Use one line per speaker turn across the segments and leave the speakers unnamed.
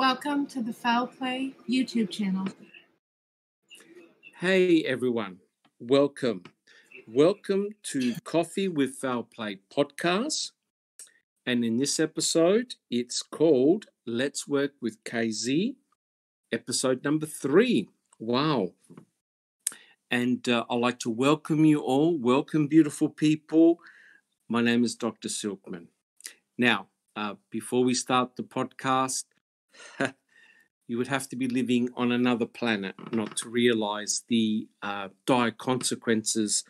Welcome to the Foul Play YouTube channel.
Hey everyone, welcome. Welcome to Coffee with Foul Play podcast. And in this episode, it's called Let's Work with KZ, episode number three. Wow. And uh, I'd like to welcome you all. Welcome, beautiful people. My name is Dr. Silkman. Now, uh, before we start the podcast, you would have to be living on another planet not to realize the uh, dire consequences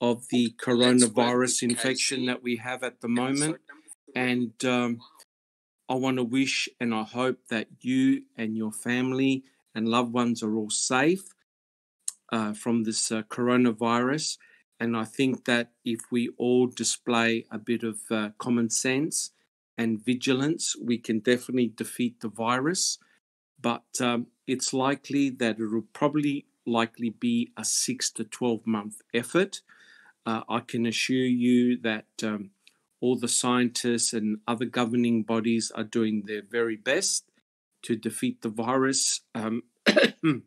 of the coronavirus infection that we have at the moment. And um, I want to wish and I hope that you and your family and loved ones are all safe uh, from this uh, coronavirus. And I think that if we all display a bit of uh, common sense and vigilance, we can definitely defeat the virus. But um, it's likely that it will probably likely be a six to 12 month effort. Uh, I can assure you that um, all the scientists and other governing bodies are doing their very best to defeat the virus. Um,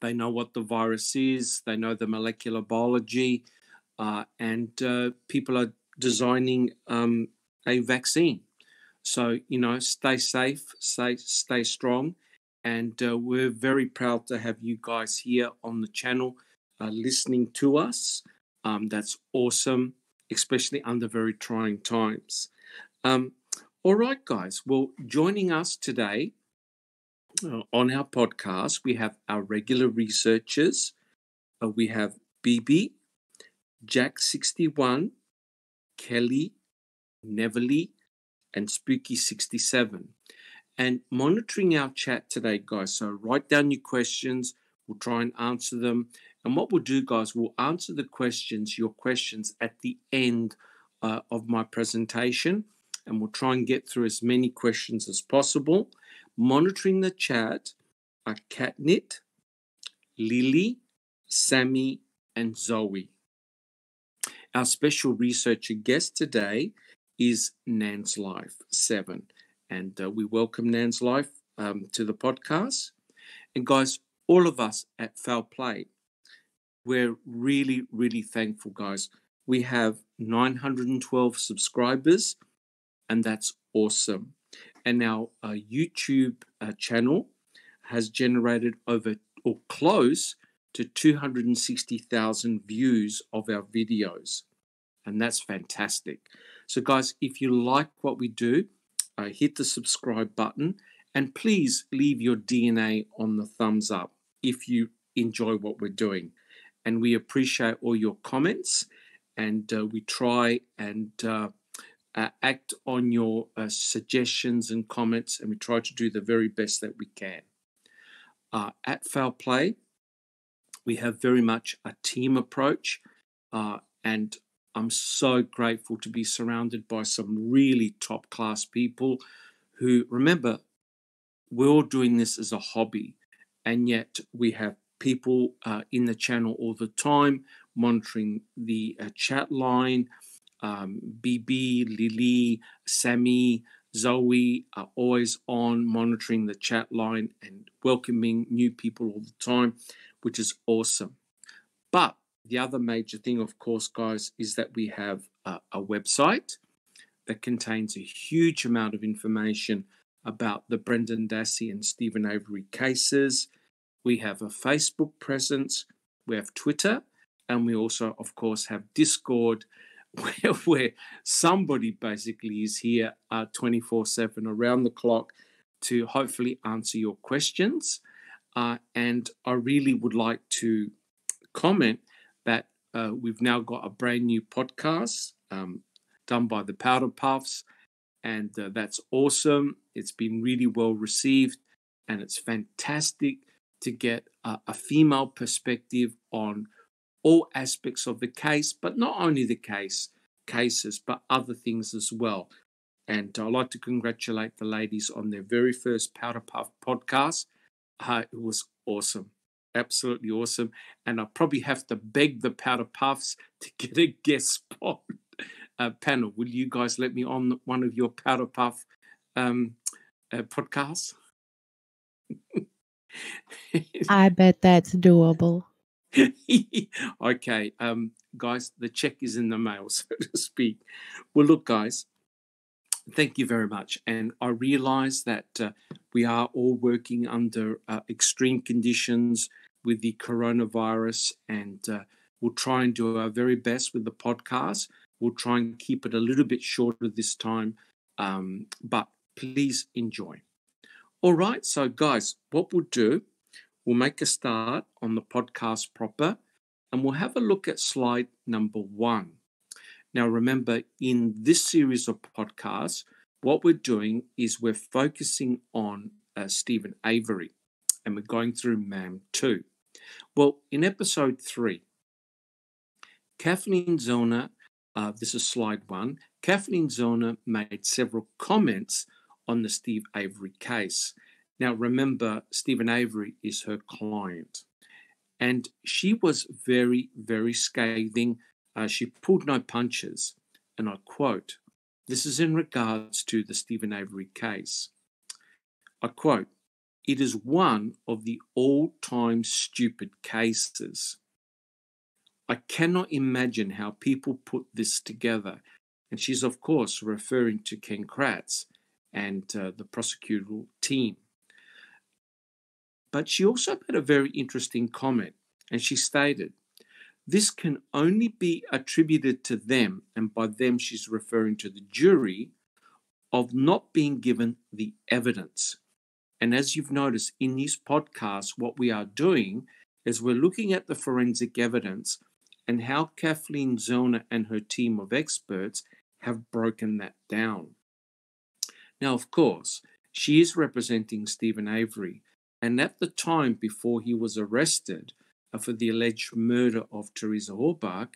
they know what the virus is, they know the molecular biology, uh, and uh, people are designing um, a vaccine. So, you know, stay safe, stay, stay strong. And uh, we're very proud to have you guys here on the channel uh, listening to us. Um, that's awesome, especially under very trying times. Um, all right, guys. Well, joining us today uh, on our podcast, we have our regular researchers. Uh, we have BB, Jack61, Kelly, Neverly, and Spooky67. And monitoring our chat today, guys. So write down your questions. We'll try and answer them. And what we'll do, guys, we'll answer the questions, your questions, at the end uh, of my presentation. And we'll try and get through as many questions as possible. Monitoring the chat are Catnit, Lily, Sammy, and Zoe. Our special researcher guest today is Nan's Life 7. And uh, we welcome Nan's Life um, to the podcast. And guys, all of us at Foul Play, we're really, really thankful, guys. We have 912 subscribers, and that's awesome. And our uh, YouTube uh, channel has generated over or close to 260,000 views of our videos. And that's fantastic. So, guys, if you like what we do, uh, hit the subscribe button and please leave your DNA on the thumbs up if you enjoy what we're doing. And we appreciate all your comments and uh, we try and uh, uh act on your uh, suggestions and comments and we try to do the very best that we can. Uh, at Foul Play, we have very much a team approach and I'm so grateful to be surrounded by some really top class people who, remember, we're all doing this as a hobby, and yet we have people uh, in the channel all the time monitoring the uh, chat line. Um, BB, Lily, Sammy, Zoe are always on monitoring the chat line and welcoming new people all the time, which is awesome. But the other major thing, of course, guys, is that we have a, a website that contains a huge amount of information about the Brendan Dassey and Steven Avery cases. We have a Facebook presence, we have Twitter, and we also, of course, have Discord, where, where somebody basically is here uh, 24 7 around the clock to hopefully answer your questions. Uh, and I really would like to comment that uh, we've now got a brand new podcast um, done by the Powder Puffs, and uh, that's awesome. It's been really well received, and it's fantastic to get a, female perspective on all aspects of the case, but not only the case cases, but other things as well. And I'd like to congratulate the ladies on their very first Powder Puff podcast. It was awesome absolutely awesome. And I probably have to beg the Powder Puffs to get a guest spot uh, panel. Will you guys let me on one of your Powder Puff um, uh, podcast?
I bet that's doable.
okay, um, guys, the check is in the mail, so to speak. Well, look, guys, thank you very much. And I realize that uh, we are all working under uh, extreme conditions with the coronavirus, and uh, we'll try and do our very best with the podcast. We'll try and keep it a little bit shorter this time, um, but please enjoy. All right, so guys, what we'll do, we'll make a start on the podcast proper, and we'll have a look at slide number one. Now, remember, in this series of podcasts, what we're doing is we're focusing on uh, Steven Avery and we're going through MAM 2. Well, in episode 3, Kathleen Zellner, uh, this is slide one, Kathleen Zellner made several comments on the Steve Avery case. Now, remember, Steven Avery is her client. And she was very, very scathing uh, she pulled no punches, and I quote this is in regards to the Steven Avery case. I quote, it is one of the all time stupid cases. I cannot imagine how people put this together. And she's, of course, referring to Ken Kratz and uh, the prosecutorial team. But she also made a very interesting comment, and she stated, this can only be attributed to them, and by them she's referring to the jury, of not being given the evidence. And as you've noticed in this podcast, what we are doing is we're looking at the forensic evidence and how Kathleen Zellner and her team of experts have broken that down. Now, of course, she is representing Steven Avery, and at the time before he was arrested, for the alleged murder of Teresa Halbach,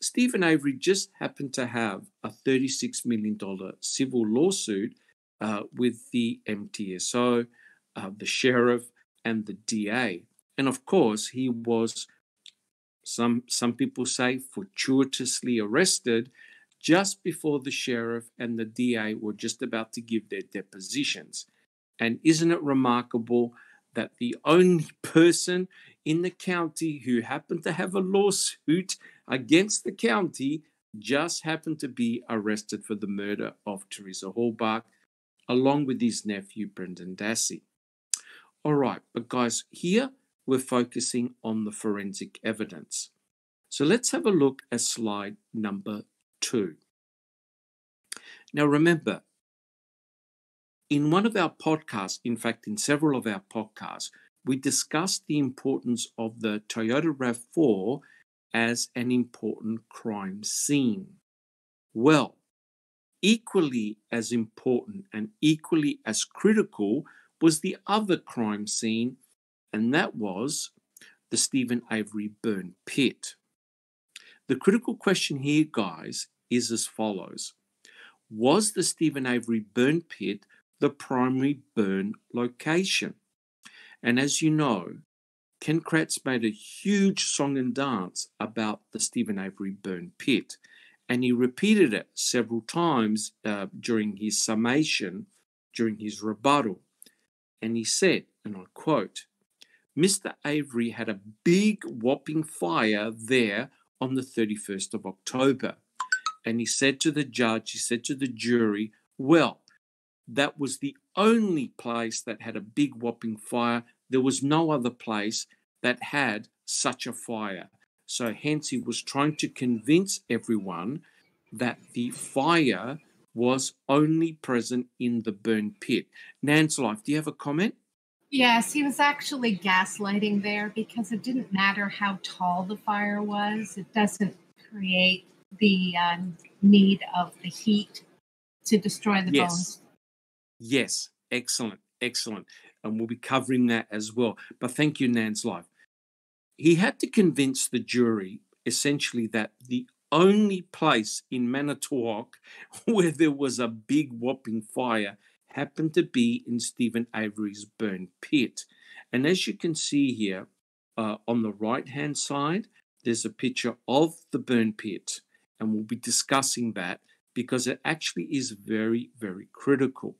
Steven Avery just happened to have a $36 million civil lawsuit uh, with the MTSO, uh, the sheriff, and the DA. And of course, he was, some, some people say, fortuitously arrested just before the sheriff and the DA were just about to give their depositions. And isn't it remarkable that the only person in the county who happened to have a lawsuit against the county just happened to be arrested for the murder of Teresa Halbach, along with his nephew Brendan Dassey. All right, but guys, here we're focusing on the forensic evidence. So let's have a look at slide number two. Now remember, in one of our podcasts, in fact, in several of our podcasts, we discussed the importance of the Toyota RAV4 as an important crime scene. Well, equally as important and equally as critical was the other crime scene, and that was the Steven Avery burn pit. The critical question here, guys, is as follows Was the Steven Avery burn pit the primary burn location? And as you know, Ken Kratz made a huge song and dance about the Steven Avery burn pit, and he repeated it several times uh, during his summation, during his rebuttal. And he said, and I quote, Mr. Avery had a big whopping fire there on the 31st of October. And he said to the judge, he said to the jury, well, that was the only place that had a big whopping fire. There was no other place that had such a fire. So, hence, he was trying to convince everyone that the fire was only present in the burn pit. Nan's life, do you have a comment?
Yes, he was actually gaslighting there because it didn't matter how tall the fire was, it doesn't create the uh, need of the heat to destroy the
yes.
bones.
Yes, excellent, excellent. And we'll be covering that as well. But thank you, Nan's life. He had to convince the jury essentially that the only place in Manitowoc where there was a big whopping fire happened to be in Steven Avery's burn pit. And as you can see here uh, on the right hand side, there's a picture of the burn pit. And we'll be discussing that because it actually is very, very critical.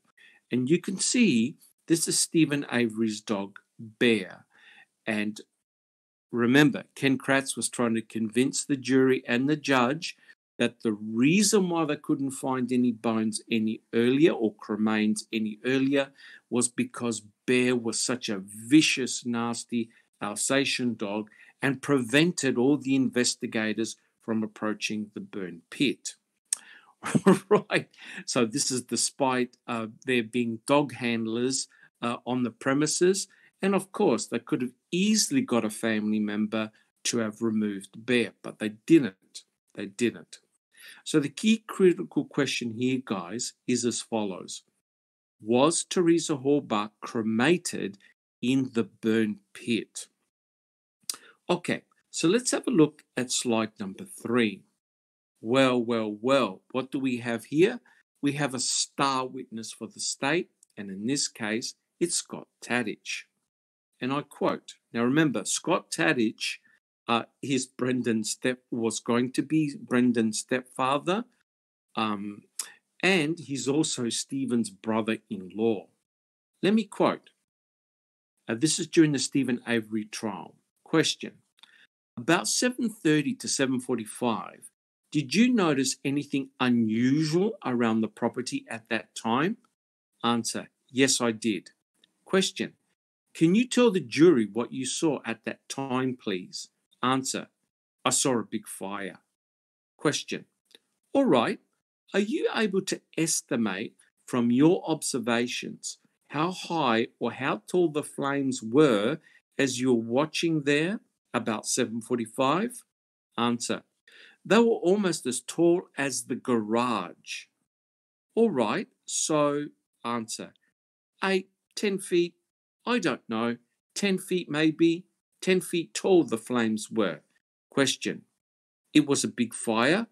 And you can see this is Steven Avery's dog, Bear. And remember, Ken Kratz was trying to convince the jury and the judge that the reason why they couldn't find any bones any earlier or cremains any earlier was because Bear was such a vicious, nasty Alsatian dog and prevented all the investigators from approaching the burn pit. right. So this is despite uh, there being dog handlers uh, on the premises, and of course they could have easily got a family member to have removed Bear, but they didn't. They didn't. So the key critical question here, guys, is as follows: Was Teresa Halbach cremated in the burn pit? Okay, so let's have a look at slide number three. Well, well, well, what do we have here? We have a star witness for the state, and in this case, it's Scott Tadych. And I quote, now remember, Scott Tadych, uh, his Brendan's step was going to be Brendan's stepfather, um, and he's also Steven's brother-in-law. Let me quote. Uh, this is during the Steven Avery trial. Question: About 7:30 to 7:45, did you notice anything unusual around the property at that time? Answer Yes, I did. Question Can you tell the jury what you saw at that time, please? Answer I saw a big fire. Question All right. Are you able to estimate from your observations how high or how tall the flames were as you're watching there about 7:45? Answer they were almost as tall as the garage. All right, so answer eight, ten feet, I don't know, ten feet maybe, ten feet tall the flames were. Question It was a big fire?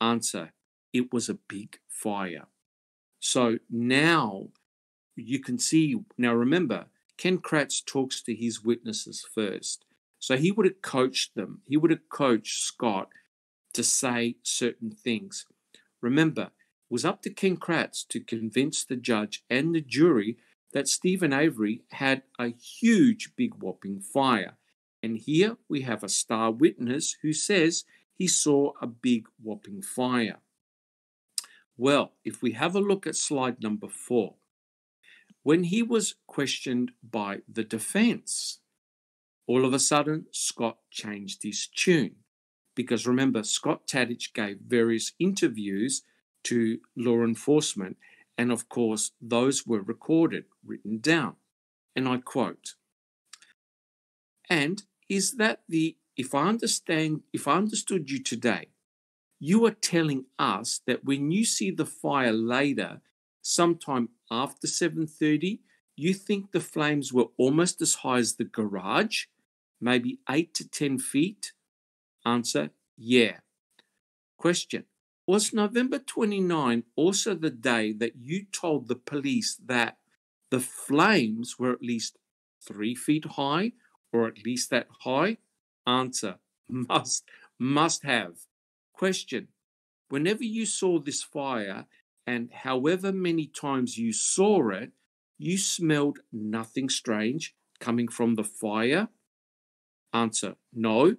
Answer It was a big fire. So now you can see, now remember, Ken Kratz talks to his witnesses first. So he would have coached them, he would have coached Scott to say certain things. Remember, it was up to Ken Kratz to convince the judge and the jury that Steven Avery had a huge, big whopping fire. And here we have a star witness who says he saw a big whopping fire. Well, if we have a look at slide number four, when he was questioned by the defense, all of a sudden Scott changed his tune because remember, Scott Tadych gave various interviews to law enforcement, and of course, those were recorded, written down. And I quote, and is that the, if I understand, if I understood you today, you are telling us that when you see the fire later, sometime after 7.30, you think the flames were almost as high as the garage, maybe 8 to 10 feet, Answer, yeah. Question, was November 29 also the day that you told the police that the flames were at least three feet high or at least that high? Answer, must, must have. Question, whenever you saw this fire and however many times you saw it, you smelled nothing strange coming from the fire? Answer, no.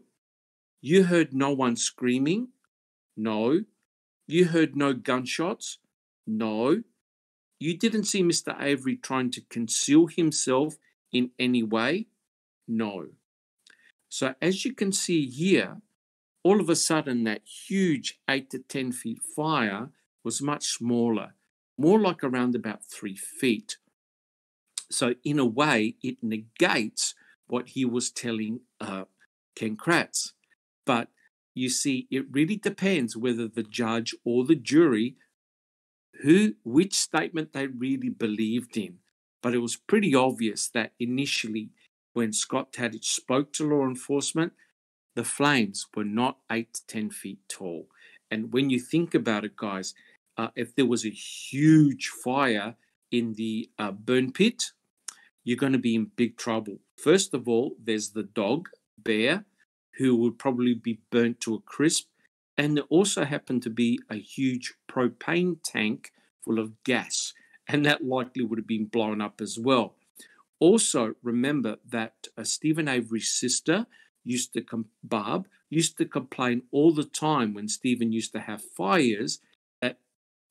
You heard no one screaming? No. You heard no gunshots? No. You didn't see Mr. Avery trying to conceal himself in any way? No. So, as you can see here, all of a sudden that huge 8 to 10 feet fire was much smaller, more like around about 3 feet. So, in a way, it negates what he was telling uh, Ken Kratz. But you see, it really depends whether the judge or the jury who which statement they really believed in. But it was pretty obvious that initially, when Scott Tadych spoke to law enforcement, the flames were not eight to ten feet tall. And when you think about it, guys, uh, if there was a huge fire in the uh, burn pit, you're going to be in big trouble. First of all, there's the dog, bear, who would probably be burnt to a crisp. And there also happened to be a huge propane tank full of gas. and that likely would have been blown up as well. Also, remember that uh, Steven Avery's sister used to, com- Barb, used to complain all the time when Steven used to have fires that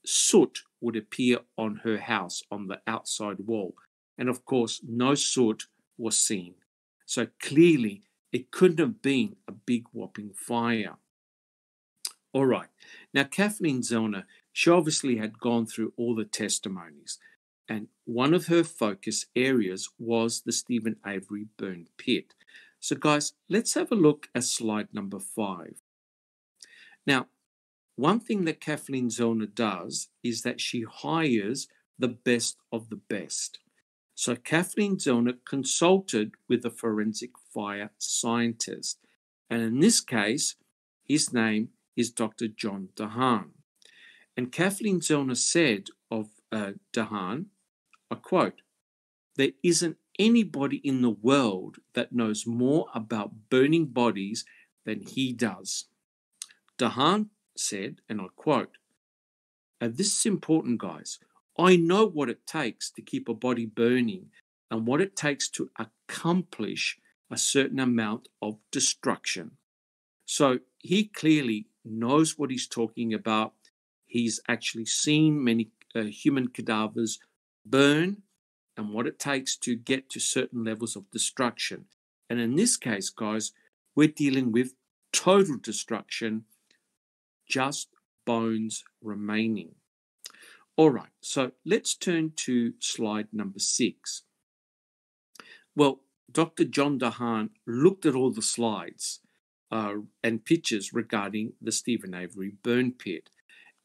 soot would appear on her house on the outside wall. And of course, no soot was seen. So clearly, it couldn't have been a big whopping fire. All right. Now, Kathleen Zellner, she obviously had gone through all the testimonies, and one of her focus areas was the Steven Avery burn pit. So, guys, let's have a look at slide number five. Now, one thing that Kathleen Zellner does is that she hires the best of the best. So Kathleen Zellner consulted with a forensic fire scientist. And in this case, his name is Dr. John DeHaan. And Kathleen Zellner said of uh, I quote, there isn't anybody in the world that knows more about burning bodies than he does. DeHaan said, and I quote, and this is important, guys. I know what it takes to keep a body burning and what it takes to accomplish a certain amount of destruction. So he clearly knows what he's talking about. He's actually seen many uh, human cadavers burn and what it takes to get to certain levels of destruction. And in this case, guys, we're dealing with total destruction, just bones remaining. All right, so let's turn to slide number six. Well, Dr. John DeHaan looked at all the slides uh, and pictures regarding the Steven Avery burn pit,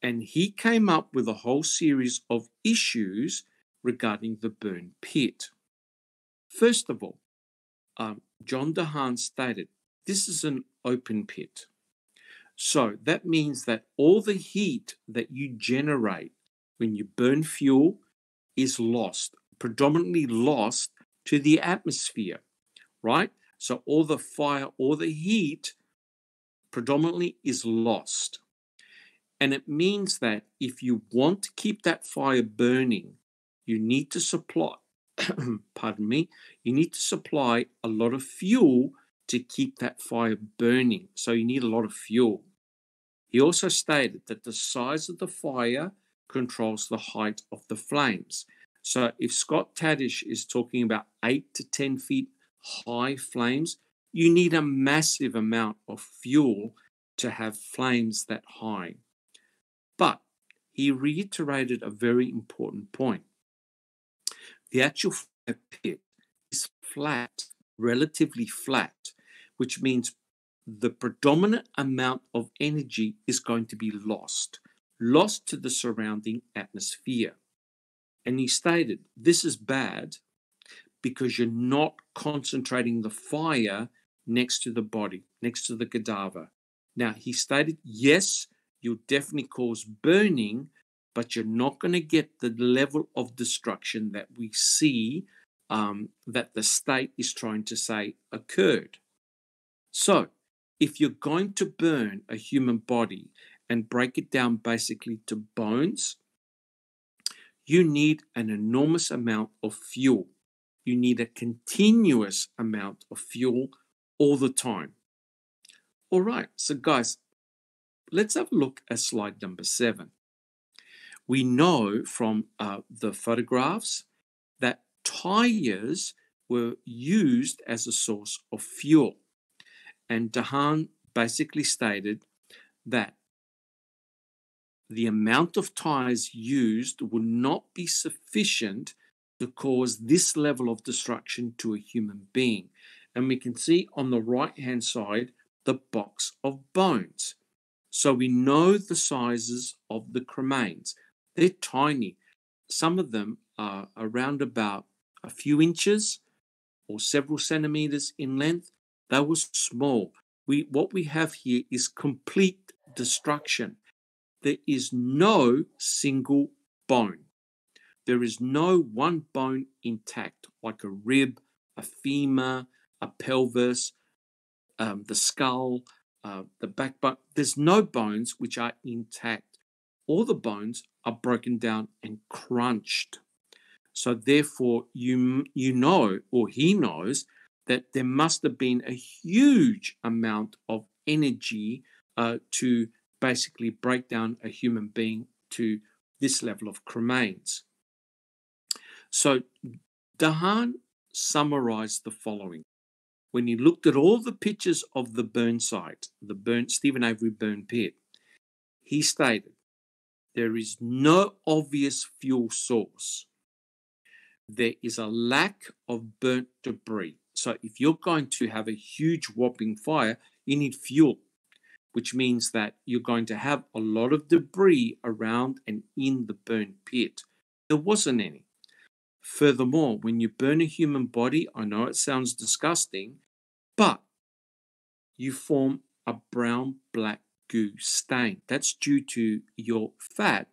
and he came up with a whole series of issues regarding the burn pit. First of all, um, John DeHaan stated this is an open pit. So that means that all the heat that you generate when you burn fuel is lost, predominantly lost to the atmosphere, right? So all the fire, all the heat predominantly is lost. And it means that if you want to keep that fire burning, you need to supply, pardon me, you need to supply a lot of fuel to keep that fire burning. So you need a lot of fuel. He also stated that the size of the fire controls the height of the flames. So if Scott Tadych is talking about eight to 10 feet high flames, you need a massive amount of fuel to have flames that high. But he reiterated a very important point. The actual pit is flat, relatively flat, which means the predominant amount of energy is going to be lost lost to the surrounding atmosphere. And he stated, This is bad because you're not concentrating the fire next to the body, next to the cadaver. Now, he stated, Yes, you'll definitely cause burning, but you're not going to get the level of destruction that we see um, that the state is trying to say occurred. So, if you're going to burn a human body and break it down basically to bones, you need an enormous amount of fuel. You need a continuous amount of fuel all the time. All right, so guys, let's have a look at slide number seven. We know from uh, the photographs that tires were used as a source of fuel. And DeHaan basically stated that the amount of tires used would not be sufficient to cause this level of destruction to a human being. And we can see on the right hand side the box of bones. So we know the sizes of the cremains. They're tiny. Some of them are around about a few inches or several centimeters in length. That was small. We, what we have here is complete destruction there is no single bone. There is no one bone intact, like a rib, a femur, a pelvis, um, the skull, uh, the backbone. There's no bones which are intact. All the bones are broken down and crunched. So therefore, you you know, or he knows, that there must have been a huge amount of energy uh, to basically break down a human being to this level of cremains. So DeHaan summarized the following. When he looked at all the pictures of the burn site, the burn Steven Avery burn pit, he stated there is no obvious fuel source. There is a lack of burnt debris. So if you're going to have a huge whopping fire, you need fuel, which means that you're going to have a lot of debris around and in the burn pit. There wasn't any. Furthermore, when you burn a human body, I know it sounds disgusting, but you form a brown black goo stain. That's due to your fat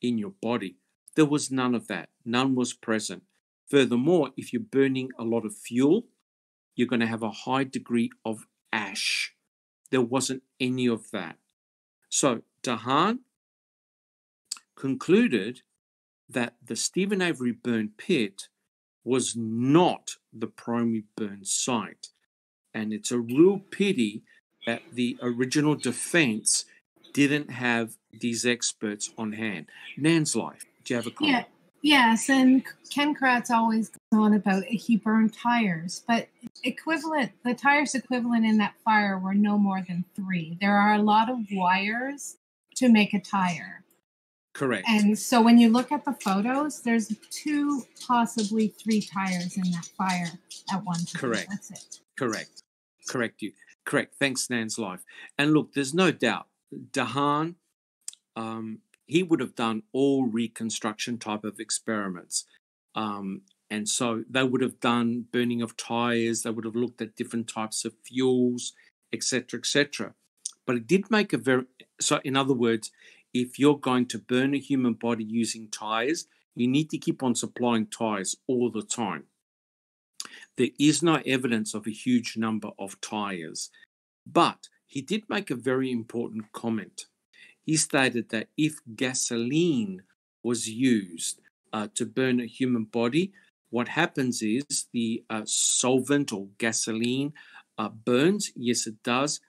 in your body. There was none of that, none was present. Furthermore, if you're burning a lot of fuel, you're going to have a high degree of ash. There wasn't any of that. So, DeHaan concluded that the Steven Avery burn pit was not the primary burn site. And it's a real pity that the original defense didn't have these experts on hand. Nan's life. Do you have a comment?
Yeah. Yes, and Ken Kratz always goes on about he burned tires, but equivalent the tires equivalent in that fire were no more than three. There are a lot of wires to make a tire.
Correct.
And so when you look at the photos, there's two, possibly three tires in that fire at one time.
Correct.
That's it.
Correct. Correct you. Correct. Thanks, Nan's life. And look, there's no doubt DeHaan um, he would have done all reconstruction type of experiments. Um, and so they would have done burning of tires, they would have looked at different types of fuels, etc., etc. But it did make a very so in other words, if you're going to burn a human body using tires, you need to keep on supplying tires all the time. There is no evidence of a huge number of tires, but he did make a very important comment. He stated that if gasoline was used uh, to burn a human body, what happens is the uh, solvent or gasoline uh, burns. Yes, it does.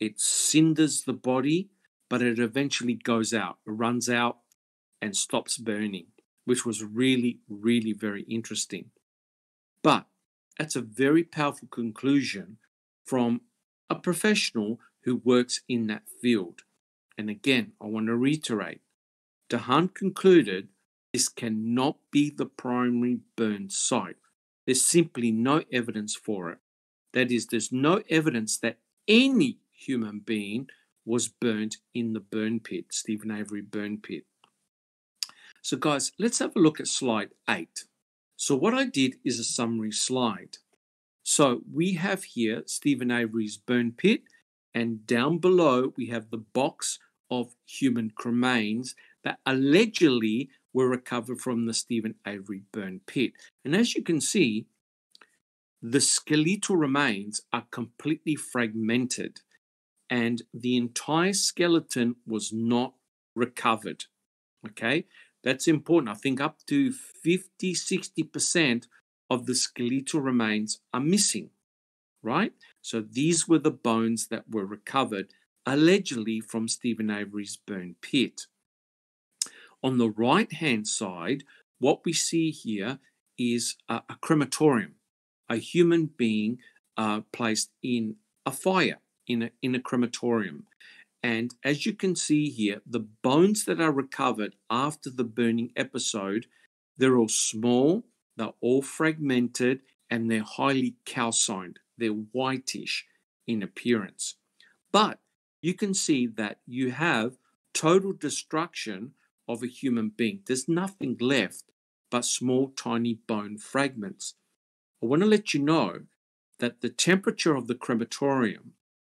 It cinders the body, but it eventually goes out, runs out, and stops burning, which was really, really very interesting. But that's a very powerful conclusion from a professional who works in that field. And again, I want to reiterate DeHaan concluded this cannot be the primary burn site. There's simply no evidence for it. That is, there's no evidence that any human being was burnt in the burn pit, Steven Avery burn pit. So, guys, let's have a look at slide eight. So, what I did is a summary slide. So, we have here Steven Avery's burn pit, and down below we have the box of human cremains that allegedly were recovered from the Steven Avery burn pit. And as you can see, the skeletal remains are completely fragmented and the entire skeleton was not recovered. Okay, that's important. I think up to 50 60% of the skeletal remains are missing, right? So these were the bones that were recovered allegedly from Steven Avery's burn pit. On the right hand side, what we see here is a, a crematorium, a human being uh, placed in a fire in a, in a crematorium. And as you can see here, the bones that are recovered after the burning episode, they're all small, they're all fragmented, and they're highly calcined. They're whitish in appearance. But you can see that you have total destruction of a human being. There's nothing left but small, tiny bone fragments. I want to let you know that the temperature of the crematorium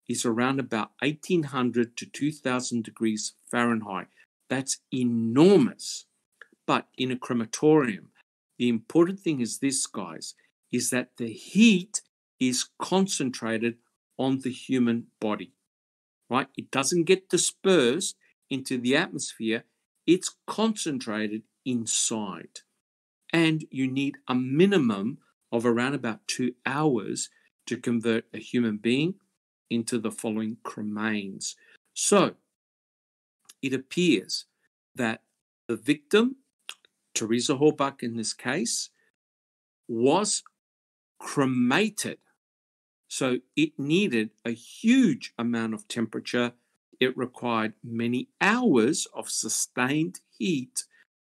is around about 1800 to 2000 degrees Fahrenheit. That's enormous. But in a crematorium, the important thing is this, guys, is that the heat is concentrated on the human body, right? It doesn't get dispersed into the atmosphere, it's concentrated inside. and you need a minimum of around about two hours to convert a human being into the following cremains. So it appears that the victim, Teresa Halbach in this case, was cremated. So it needed a huge amount of temperature. It required many hours of sustained heat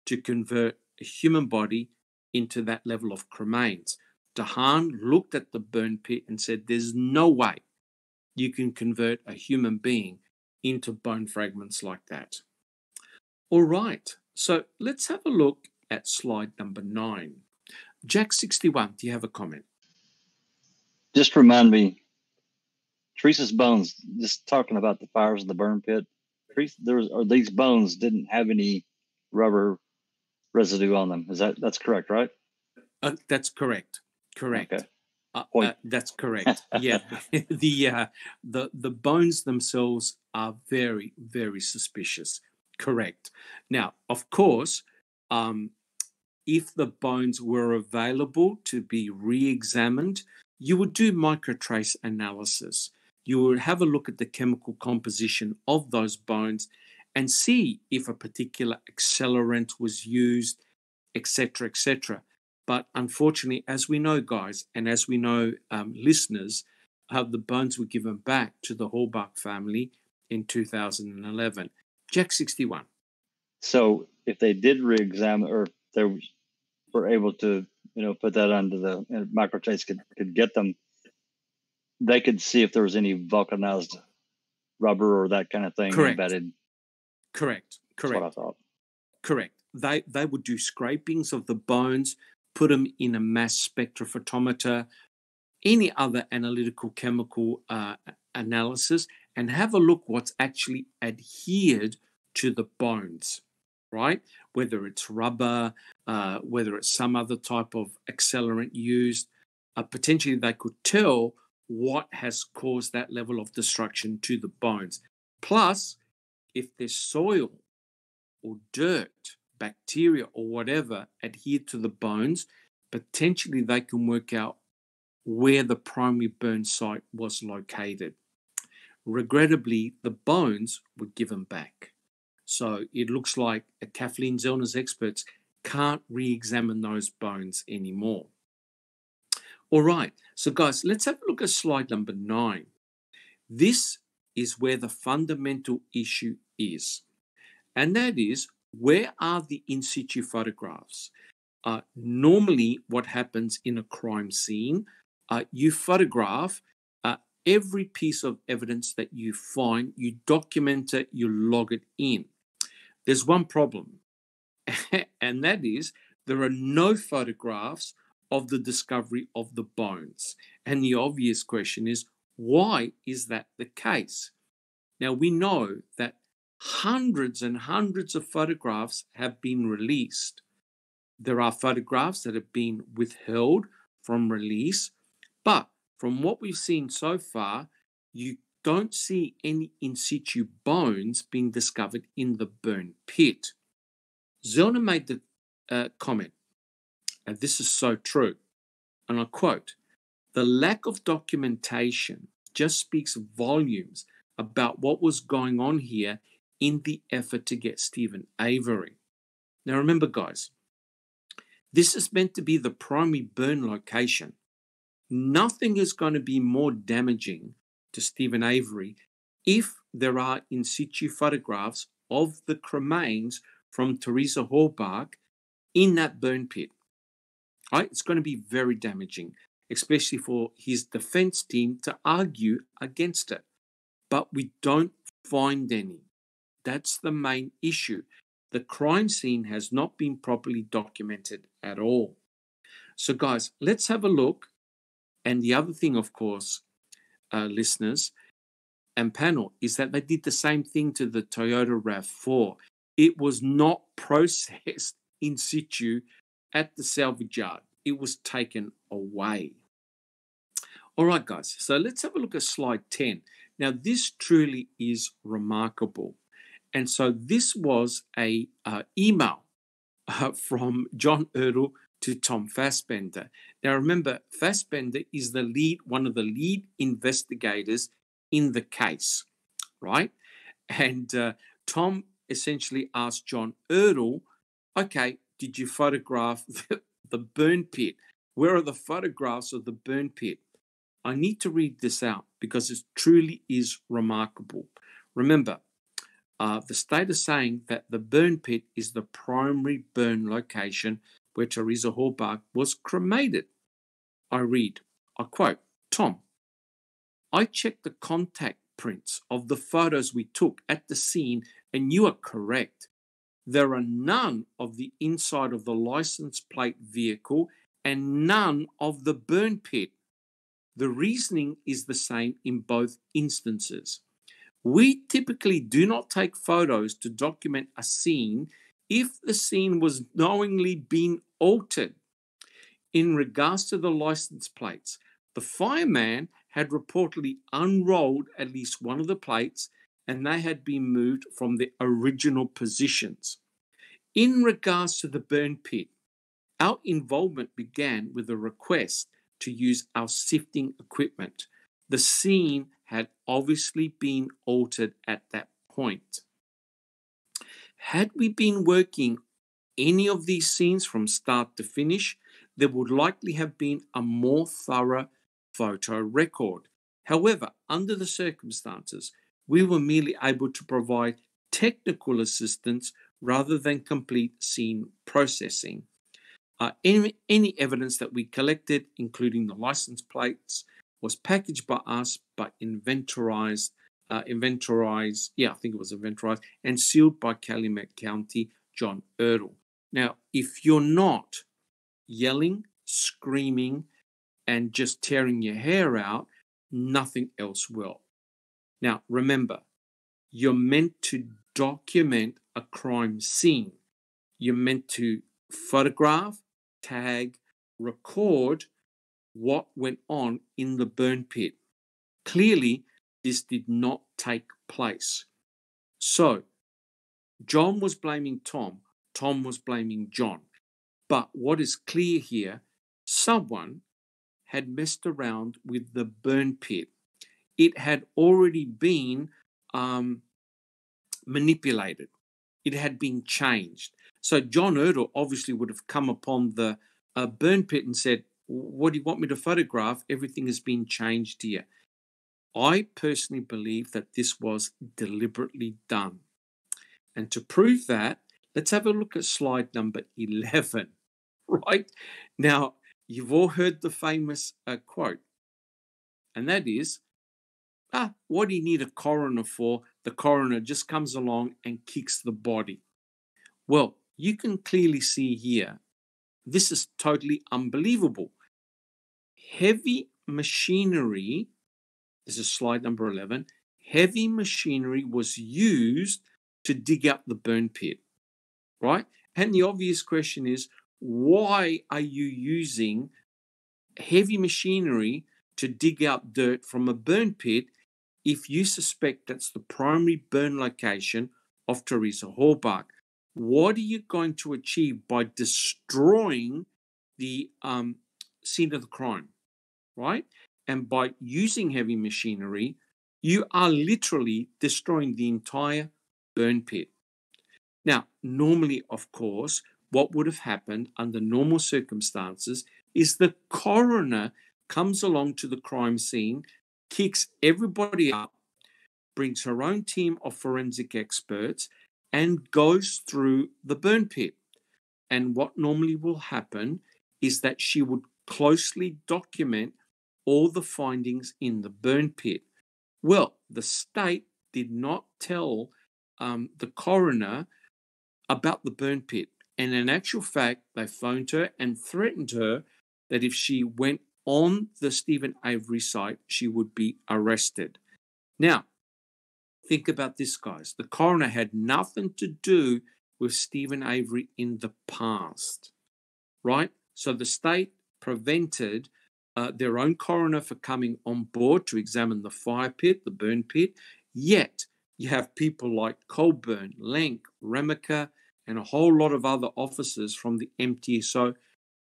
to convert a human body into that level of cremains. DeHaan looked at the burn pit and said, There's no way you can convert a human being into bone fragments like that. All right, so let's have a look at slide number nine. Jack61, do you have a comment?
Just remind me, Teresa's bones, just talking about the fires in the burn pit, Teresa, there was, or these bones didn't have any rubber residue on them. Is that, that's correct, right?
Uh, that's correct. Correct.
Okay.
Uh, uh, that's correct. yeah, the uh, the the bones themselves are very very suspicious. Correct. Now, of course, um, if the bones were available to be re-examined, you would do microtrace analysis. You would have a look at the chemical composition of those bones and see if a particular accelerant was used, etc., etc. But unfortunately, as we know, guys, and as we know, um, listeners, uh, the bones were given back to the Halbach family in 2011. Jack 61.
So if they did re-examine, or they were able to, you know, put that under the know, microtrace could, could get them, they could see if there was any vulcanized rubber or that kind of thing
Correct.
embedded.
Correct.
That's
Correct.
what I thought.
Correct. They they would do scrapings of the bones, put them in a mass spectrophotometer, any other analytical chemical uh, analysis, and have a look what's actually adhered to the bones, right? Whether it's rubber, uh, whether it's some other type of accelerant used, uh, potentially they could tell what has caused that level of destruction to the bones. Plus, if there's soil or dirt, bacteria or whatever adhered to the bones, potentially they can work out where the primary burn site was located. Regrettably, the bones were given back. So it looks like a Kathleen Zellner's experts can't re examine those bones anymore. All right, so guys, let's have a look at slide number nine. This is where the fundamental issue is, and that is where are the in situ photographs? Uh, normally, what happens in a crime scene, uh, you photograph uh, every piece of evidence that you find, you document it, you log it in. There's one problem, and that is there are no photographs of the discovery of the bones. And the obvious question is why is that the case? Now, we know that hundreds and hundreds of photographs have been released. There are photographs that have been withheld from release, but from what we've seen so far, you don't see any in situ bones being discovered in the burn pit. Zellner made the uh, comment, and this is so true, and I quote, the lack of documentation just speaks volumes about what was going on here in the effort to get Steven Avery. Now, remember, guys, this is meant to be the primary burn location. Nothing is going to be more damaging to Steven Avery if there are in situ photographs of the cremains from Teresa Halbach in that burn pit. Right? It's going to be very damaging, especially for his defense team to argue against it. But we don't find any. That's the main issue. The crime scene has not been properly documented at all. So, guys, let's have a look. And the other thing, of course, uh, listeners and panel, is that they did the same thing to the Toyota RAV4. It was not processed in situ at the salvage yard, it was taken away. All right, guys, so let's have a look at slide 10. Now, this truly is remarkable. And so this was a uh, email uh, from John Ertl to Tom Fassbender. Now, remember, Fassbender is the lead, one of the lead investigators in the case, right? And uh, Tom essentially asked John Ertl, okay, did you photograph the, burn pit? Where are the photographs of the burn pit? I need to read this out because it truly is remarkable. Remember, uh, the state is saying that the burn pit is the primary burn location where Teresa Halbach was cremated. I read, I quote, Tom, I checked the contact prints of the photos we took at the scene, and you are correct. There are none of the inside of the license plate vehicle and none of the burn pit. The reasoning is the same in both instances. We typically do not take photos to document a scene if the scene was knowingly being altered. In regards to the license plates, the fireman had reportedly unrolled at least one of the plates and they had been moved from their original positions. In regards to the burn pit, our involvement began with a request to use our sifting equipment. The scene had obviously been altered at that point. Had we been working any of these scenes from start to finish, there would likely have been a more thorough photo record. However, under the circumstances, we were merely able to provide technical assistance rather than complete scene processing. Uh, any, any evidence that we collected, including the license plates, was packaged by us but inventorized, uh, inventorized, yeah, I think it was inventorized, and sealed by Calumet County John Ertl. Now, if you're not yelling, screaming, and just tearing your hair out, nothing else will. Now, remember, you're meant to document a crime scene. You're meant to photograph, tag, record what went on in the burn pit. Clearly, this did not take place. So, John was blaming Tom, Tom was blaming John. But what is clear here, someone had messed around with the burn pit. It had already been um, manipulated, it had been changed. So John Ertl obviously would have come upon the uh, burn pit and said, What do you want me to photograph? Everything has been changed here. I personally believe that this was deliberately done. And to prove that, let's have a look at slide number 11. Right now, you've all heard the famous uh, quote, and that is, ah, what do you need a coroner for? The coroner just comes along and kicks the body. Well, you can clearly see here, this is totally unbelievable. Heavy machinery, this is slide number 11, heavy machinery was used to dig up the burn pit, right? And the obvious question is, why are you using heavy machinery to dig out dirt from a burn pit if you suspect that's the primary burn location of Teresa Halbach? What are you going to achieve by destroying the um, scene of the crime, right? And by using heavy machinery, you are literally destroying the entire burn pit. Now, normally, of course, what would have happened under normal circumstances is the coroner comes along to the crime scene, kicks everybody up, brings her own team of forensic experts, and goes through the burn pit. And what normally will happen is that she would closely document all the findings in the burn pit. Well, the state did not tell um, the coroner about the burn pit. And in actual fact, they phoned her and threatened her that if she went on the Steven Avery site, she would be arrested. Now, think about this, guys. The coroner had nothing to do with Steven Avery in the past, right? So the state prevented uh, their own coroner for coming on board to examine the fire pit, the burn pit. Yet you have people like Colborn, Lenk, Remiker, and a whole lot of other officers from the MTSO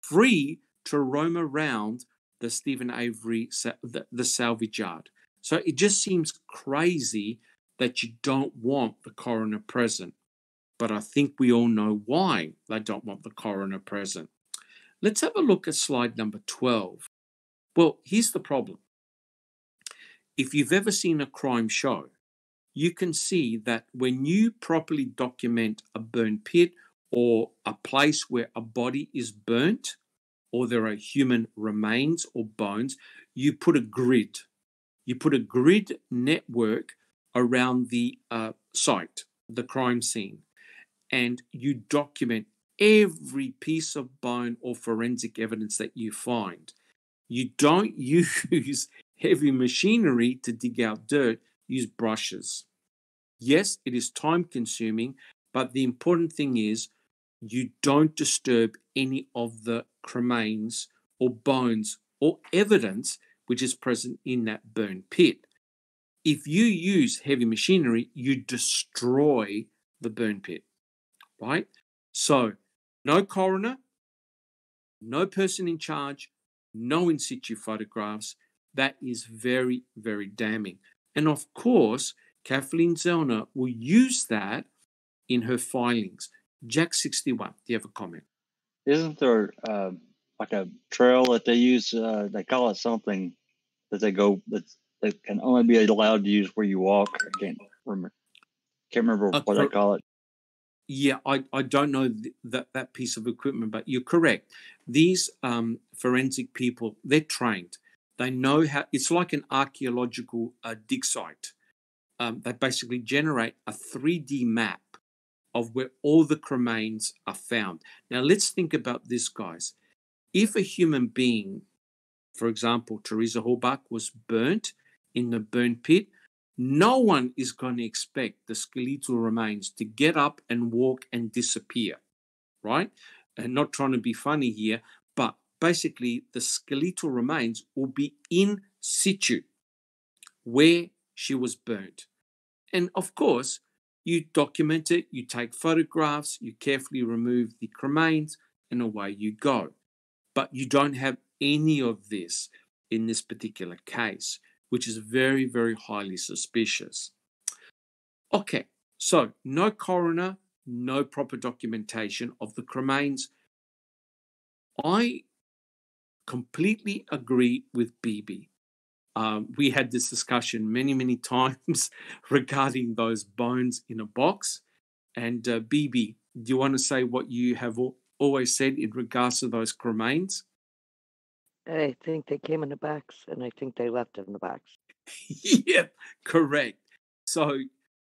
free to roam around the Steven Avery, the, the salvage yard. So it just seems crazy that you don't want the coroner present. But I think we all know why they don't want the coroner present. Let's have a look at slide number 12. Well, here's the problem. If you've ever seen a crime show, you can see that when you properly document a burn pit or a place where a body is burnt or there are human remains or bones, you put a grid. You put a grid network around the uh, site, the crime scene, and you document every piece of bone or forensic evidence that you find. You don't use heavy machinery to dig out dirt, use brushes. Yes, it is time consuming, but the important thing is you don't disturb any of the cremains or bones or evidence which is present in that burn pit. If you use heavy machinery, you destroy the burn pit, right? So, no coroner, no person in charge, no in situ photographs. That is very, very damning. And of course, Kathleen Zellner will use that in her filings. Jack 61, do you have a comment?
Isn't there uh, like a trail that they use? Uh, they call it something that they go that that can only be allowed to use where you walk. I can't remember. Can't remember what they call it.
Yeah, I, I don't know th- that that piece of equipment, but you're correct. These um, forensic people, they're trained. They know how. It's like an archaeological uh, dig site. Um, they basically generate a 3D map of where all the cremains are found. Now, let's think about this, guys. If a human being, for example, Teresa Halbach, was burnt in the burn pit, no one is going to expect the skeletal remains to get up and walk and disappear, right? And not trying to be funny here, but basically the skeletal remains will be in situ where she was burnt. And of course, you document it, you take photographs, you carefully remove the cremains, and away you go. But you don't have any of this in this particular case, which is very, very highly suspicious. Okay, so no coroner, no proper documentation of the cremains. I completely agree with Bibi. Um, we had this discussion many, many times regarding those bones in a box. And uh, Bibi, do you want to say what you have always said in regards to those cremains?
I think they came in the box, and I think they left in the box.
yeah, correct. So,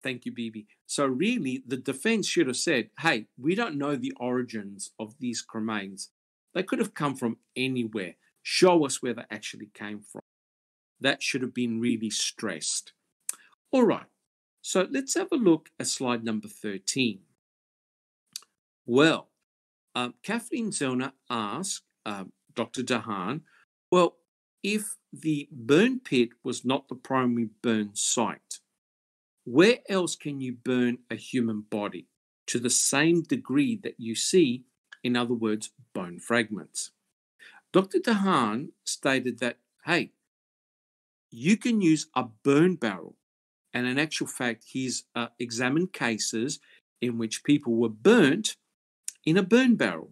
thank you, Bibi. So, really, the defense should have said, hey, we don't know the origins of these cremains. They could have come from anywhere. Show us where they actually came from that should have been really stressed. All right, so let's have a look at slide number 13. Well, um, Kathleen Zellner asked um, Dr. DeHaan, well, if the burn pit was not the primary burn site, where else can you burn a human body to the same degree that you see, in other words, bone fragments? Dr. DeHaan stated that, hey, you can use a burn barrel. And in actual fact, he's uh, examined cases in which people were burnt in a burn barrel.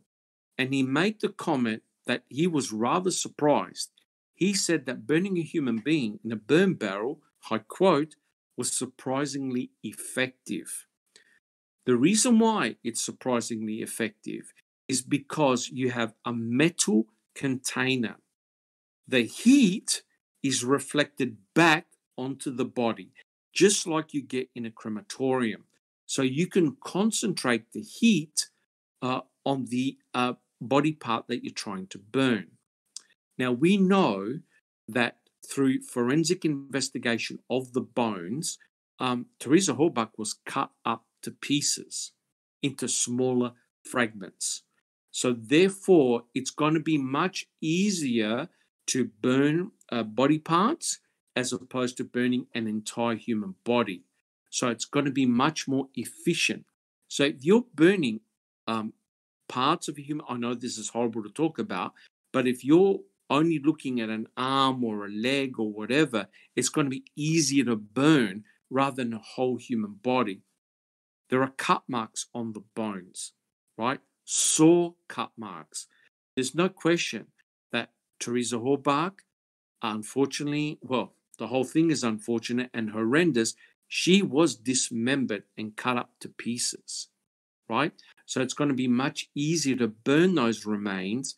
And he made the comment that he was rather surprised. He said that burning a human being in a burn barrel, I quote, was surprisingly effective. The reason why it's surprisingly effective is because you have a metal container. The heat is reflected back onto the body, just like you get in a crematorium. So you can concentrate the heat uh, on the uh, body part that you're trying to burn. Now, we know that through forensic investigation of the bones, um, Teresa Halbach was cut up to pieces into smaller fragments. So, therefore, it's going to be much easier to burn uh, body parts as opposed to burning an entire human body. So it's going to be much more efficient. So if you're burning um, parts of a human, I know this is horrible to talk about, but if you're only looking at an arm or a leg or whatever, it's going to be easier to burn rather than a whole human body. There are cut marks on the bones, right? Saw cut marks. There's no question that Teresa Halbach, unfortunately, well, the whole thing is unfortunate and horrendous. She was dismembered and cut up to pieces, right? So it's going to be much easier to burn those remains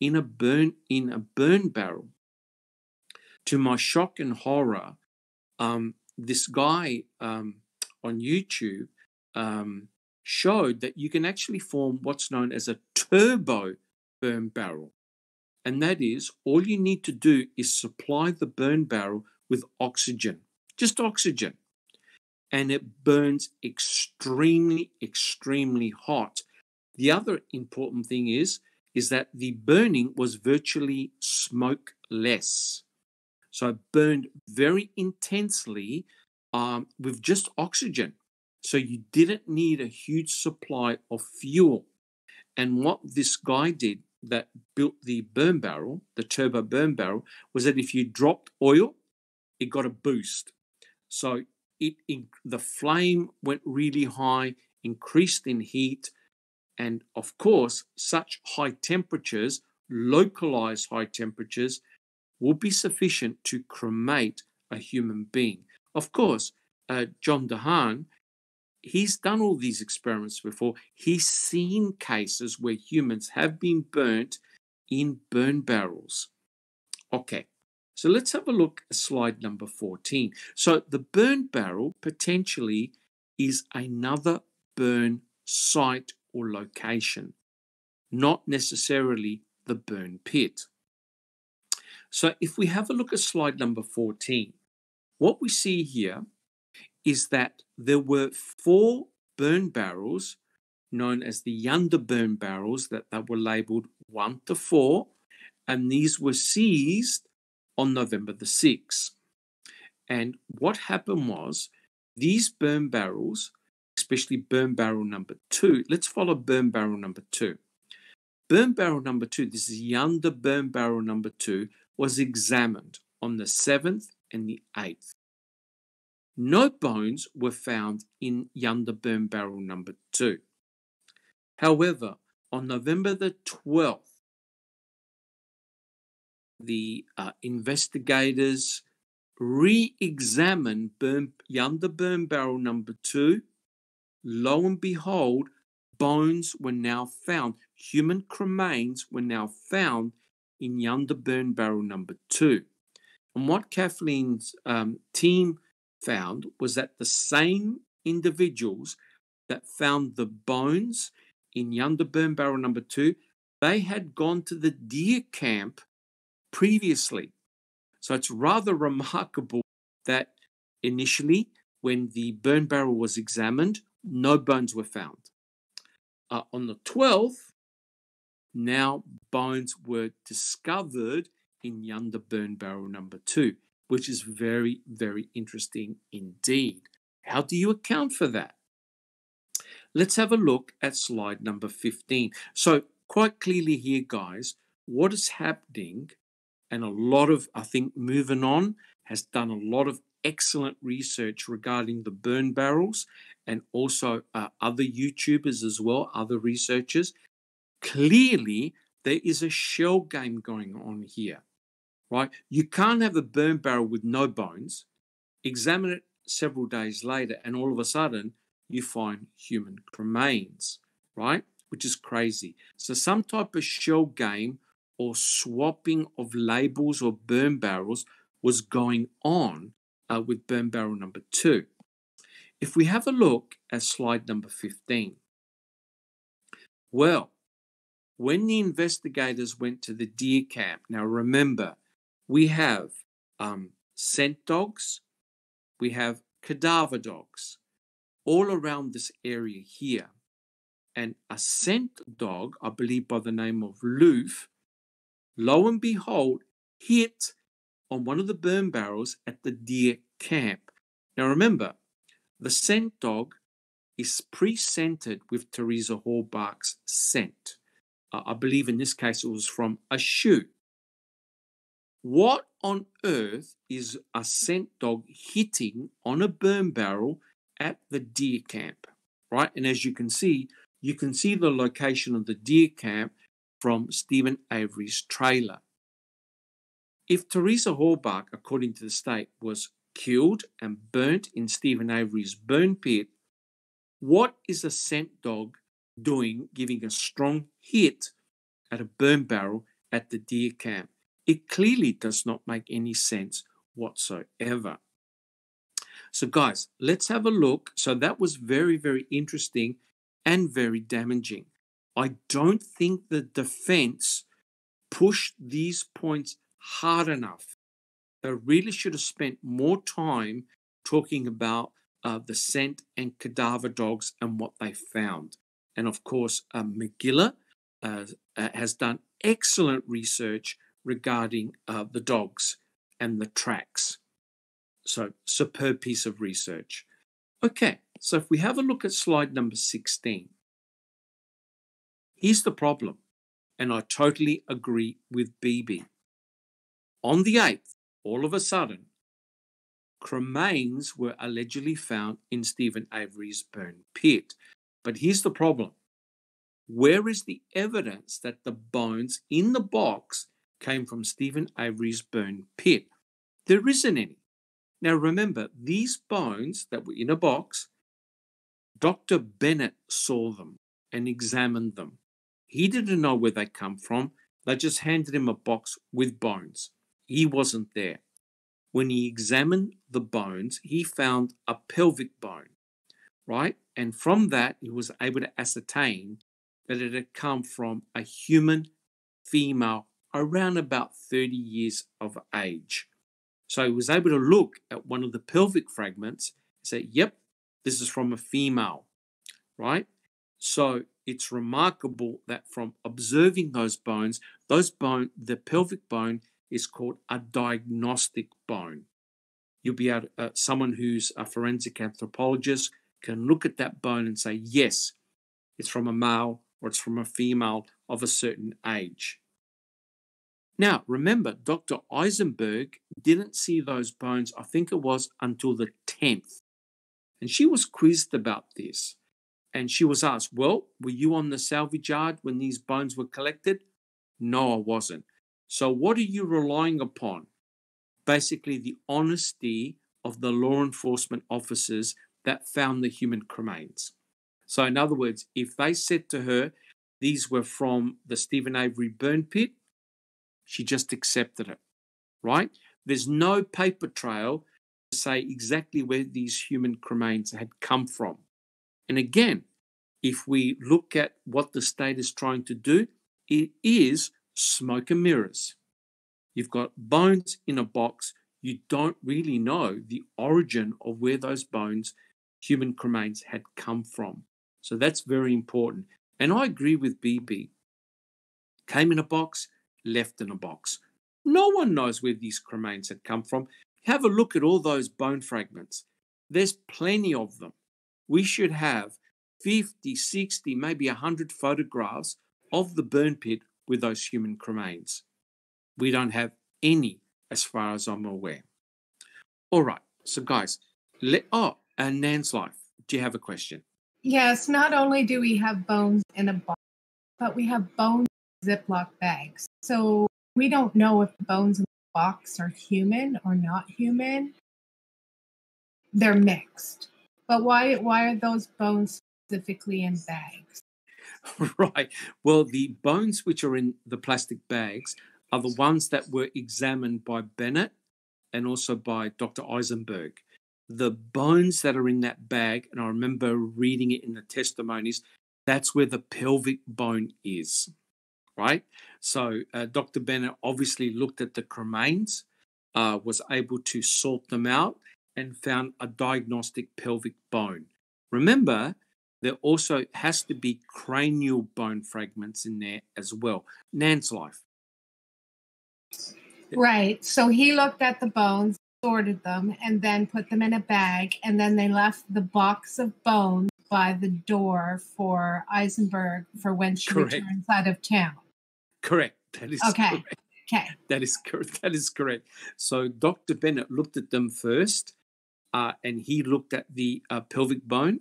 in a burn in a burn barrel. To my shock and horror, um, this guy um, on YouTube um, showed that you can actually form what's known as a turbo burn barrel. And that is all you need to do is supply the burn barrel with oxygen, just oxygen. And it burns extremely, extremely hot. The other important thing is, is that the burning was virtually smokeless. So it burned very intensely um, with just oxygen. So you didn't need a huge supply of fuel. And what this guy did that built the burn barrel, the turbo burn barrel, was that if you dropped oil, it got a boost. So it, it the flame went really high, increased in heat, and of course, such high temperatures, localized high temperatures, will be sufficient to cremate a human being. Of course, uh, John DeHaan he's done all these experiments before. He's seen cases where humans have been burnt in burn barrels. Okay, so let's have a look at slide number 14. So the burn barrel potentially is another burn site or location, not necessarily the burn pit. So if we have a look at slide number 14, what we see here is that there were four burn barrels known as the Janda burn barrels that, that were labeled 1 to 4, and these were seized on November the 6th. And what happened was these burn barrels, especially burn barrel number 2, let's follow burn barrel number 2. Burn barrel number 2, this is Janda burn barrel number 2, was examined on the 7th and the 8th. No bones were found in Janda Burn Barrel number two. However, on November the 12th, the uh, investigators re examined burn, Janda Burn Barrel number two. Lo and behold, bones were now found. Human cremains were now found in Janda Burn Barrel number two. And what Kathleen's um, team found was that the same individuals that found the bones in Janda Burn Barrel number two, they had gone to the deer camp previously. So it's rather remarkable that initially, when the burn barrel was examined, no bones were found. Uh, on the 12th, now bones were discovered in Janda Burn Barrel number two which is very, very interesting indeed. How do you account for that? Let's have a look at slide number 15. So, quite clearly here, guys, what is happening, and a lot of, I think, moving on has done a lot of excellent research regarding the burn barrels and also uh, other YouTubers as well, other researchers. Clearly, there is a shell game going on here right? You can't have a burn barrel with no bones, examine it several days later, and all of a sudden you find human remains, right? Which is crazy. So, some type of shell game or swapping of labels or burn barrels was going on uh, with burn barrel number two. If we have a look at slide number 15, well, when the investigators went to the deer camp, now remember, we have um, scent dogs, we have cadaver dogs all around this area here. And a scent dog, I believe by the name of Loof, lo and behold, hit on one of the burn barrels at the deer camp. Now remember, the scent dog is pre-scented with Teresa Halbach's scent. Uh, I believe in this case it was from a shoe. What on earth is a scent dog hitting on a burn barrel at the deer camp? Right, and as you can see, you can see the location of the deer camp from Steven Avery's trailer. If Teresa Halbach, according to the state, was killed and burnt in Steven Avery's burn pit, what is a scent dog doing giving a strong hit at a burn barrel at the deer camp? It clearly does not make any sense whatsoever. So, guys, let's have a look. So, that was very, very interesting and very damaging. I don't think the defense pushed these points hard enough. They really should have spent more time talking about uh, the scent and cadaver dogs and what they found. And of course, uh, McGilla uh, uh, has done excellent research regarding uh, the dogs and the tracks. So, superb piece of research. Okay, so if we have a look at slide number 16, here's the problem, and I totally agree with BB. On the 8th, all of a sudden, cremains were allegedly found in Steven Avery's burn pit. But here's the problem where is the evidence that the bones in the box came from Steven Avery's burn pit? There isn't any. Now remember, these bones that were in a box, Dr. Bennett saw them and examined them. He didn't know where they come from. They just handed him a box with bones. He wasn't there. When he examined the bones, he found a pelvic bone, right? And from that, he was able to ascertain that it had come from a human female around about 30 years of age. So he was able to look at one of the pelvic fragments and say, yep, this is from a female, right? So it's remarkable that from observing those bones, those bone, the pelvic bone is called a diagnostic bone. You'll be able to, uh, someone who's a forensic anthropologist can look at that bone and say, yes, it's from a male or it's from a female of a certain age. Now, remember, Dr. Eisenberg didn't see those bones, I think it was until the 10th. And she was quizzed about this. And she was asked, Well, were you on the salvage yard when these bones were collected? No, I wasn't. So, what are you relying upon? Basically, the honesty of the law enforcement officers that found the human cremains. So, in other words, if they said to her, these were from the Steven Avery burn pit, she just accepted it, right? There's no paper trail to say exactly where these human cremains had come from. And again, if we look at what the state is trying to do, it is smoke and mirrors. You've got bones in a box. You don't really know the origin of where those bones, human cremains, had come from. So that's very important. And I agree with BB. Came in a box, left in a box. No one knows where these cremains had come from. Have a look at all those bone fragments. There's plenty of them. We should have 50, 60, maybe 100 photographs of the burn pit with those human cremains. We don't have any, as far as I'm aware. All right, so guys, let oh, and Nan's life. Do you have a question?
Yes, not only do we have bones in a box, but we have bones in Ziploc bags. So we don't know if the bones in the box are human or not human. They're mixed. But why why are those bones specifically in bags?
right. Well, the bones which are in the plastic bags are the ones that were examined by Bennett and also by Dr. Eisenberg. The bones that are in that bag, and I remember reading it in the testimonies, that's where the pelvic bone is, right? So uh, Dr. Bennett obviously looked at the cremains, uh, was able to sort them out, and found a diagnostic pelvic bone. Remember, there also has to be cranial bone fragments in there as well. Nan's life.
Right. So he looked at the bones, sorted them, and then put them in a bag, and then they left the box of bones by the door for Eisenberg for when she
Correct.
returns out of town.
Correct. That is
Okay.
correct.
Okay.
That is correct. That is correct. So Dr. Bennett looked at them first, uh, and he looked at the uh, pelvic bone,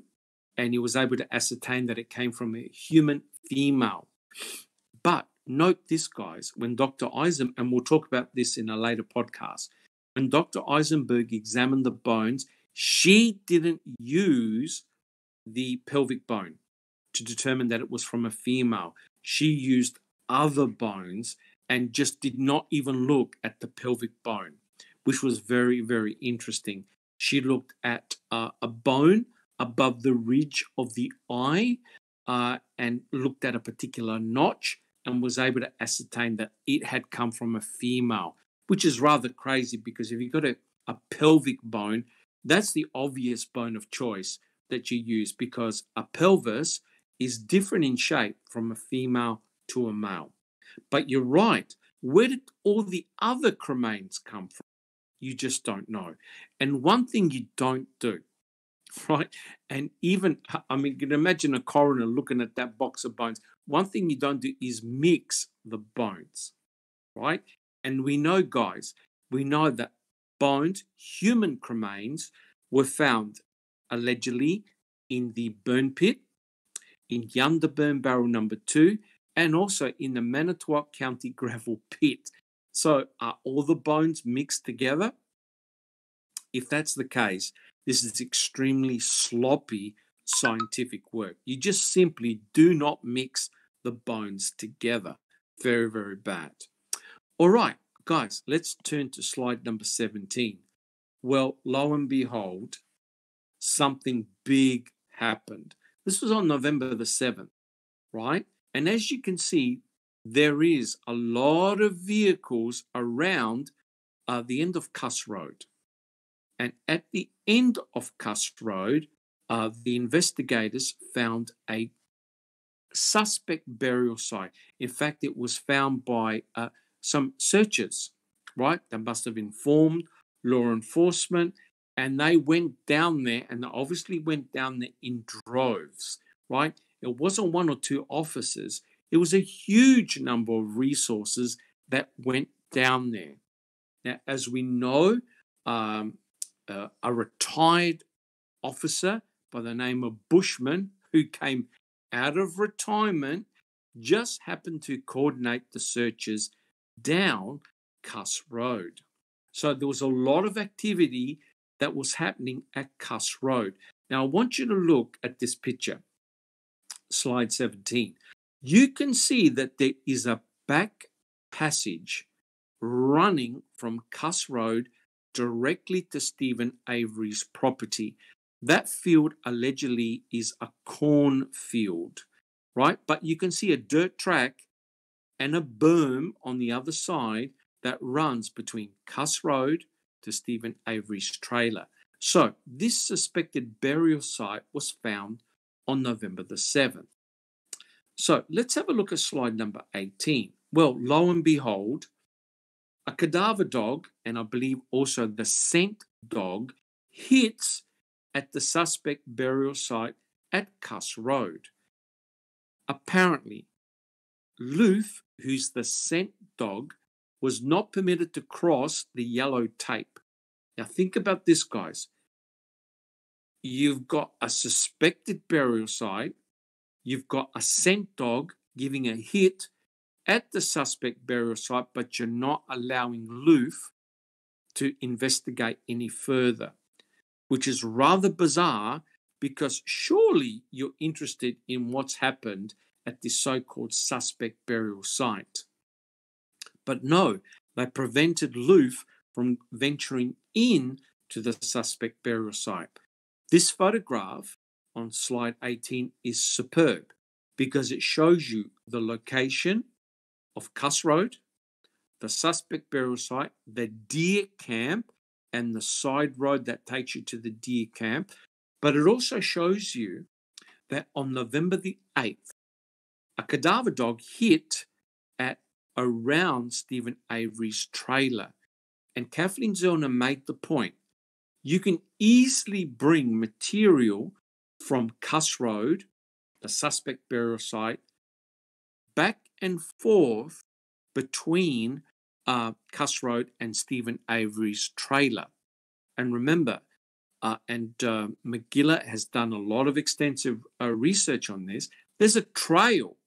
and he was able to ascertain that it came from a human female. But note this, guys, when Dr. Eisen, and we'll talk about this in a later podcast, when Dr. Eisenberg examined the bones, she didn't use the pelvic bone to determine that it was from a female. She used other bones and just did not even look at the pelvic bone, which was very, very interesting. She looked at uh, a bone above the ridge of the eye uh, and looked at a particular notch and was able to ascertain that it had come from a female, which is rather crazy because if you've got a, a pelvic bone, that's the obvious bone of choice that you use because a pelvis is different in shape from a female to a male. But you're right. Where did all the other cremains come from? You just don't know. And one thing you don't do, right? And even, I mean, you can imagine a coroner looking at that box of bones. One thing you don't do is mix the bones, right? And we know, guys, we know that bones, human cremains, were found allegedly in the burn pit, in Janda Burn Barrel number two, and also in the Manitowoc County gravel pit. So, are all the bones mixed together? If that's the case, this is extremely sloppy scientific work. You just simply do not mix the bones together. Very, very bad. All right, guys, let's turn to slide number 17. Well, lo and behold, something big happened. This was on November the 7th, right? And as you can see, there is a lot of vehicles around uh, the end of Kuss Road. And at the end of Kuss Road, uh, the investigators found a suspect burial site. In fact, it was found by uh, some searchers, right? They must have informed law enforcement and they went down there and obviously went down there in droves, right? It wasn't one or two officers, it was a huge number of resources that went down there. Now, as we know, um, uh, a retired officer by the name of Bushman, who came out of retirement, just happened to coordinate the searches down Kuss Road. So there was a lot of activity that was happening at Kuss Road. Now, I want you to look at this picture, slide 17. You can see that there is a back passage running from Kuss Road directly to Steven Avery's property. That field allegedly is a corn field, right? But you can see a dirt track and a berm on the other side that runs between Kuss Road to Steven Avery's trailer. So, this suspected burial site was found on November the 7th. So, let's have a look at slide number 18. Well, lo and behold, a cadaver dog, and I believe also the scent dog, hits at the suspect burial site at Kuss Road. Apparently, Loof, who's the scent dog, was not permitted to cross the yellow tape. Now, think about this, guys. You've got a suspected burial site, you've got a scent dog giving a hit at the suspect burial site, but you're not allowing Loof to investigate any further, which is rather bizarre because surely you're interested in what's happened at this so called suspect burial site. But no, they prevented Loof from venturing in to the suspect burial site. This photograph on slide 18 is superb because it shows you the location of Kuss Road, the suspect burial site, the deer camp, and the side road that takes you to the deer camp. But it also shows you that on November the 8th, a cadaver dog hit at around Steven Avery's trailer. And Kathleen Zellner made the point you can easily bring material from Kuss Road, the suspect burial site, back and forth between uh, Kuss Road and Steven Avery's trailer. And remember, uh, and uh, McGilla has done a lot of extensive uh, research on this. There's a trail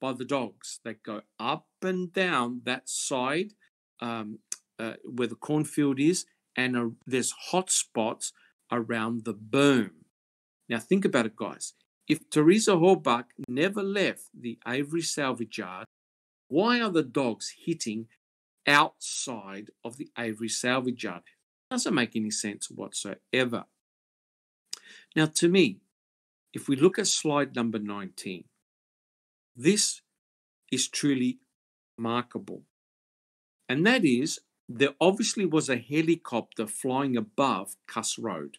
by the dogs that go up and down that side um, uh, where the cornfield is, and uh, there's hot spots around the boom. Now, think about it, guys. If Teresa Halbach never left the Avery salvage yard, why are the dogs hitting outside of the Avery salvage yard? Doesn't make any sense whatsoever. Now, to me, if we look at slide number 19, this is truly remarkable. And that is, there obviously was a helicopter flying above Kuss Road.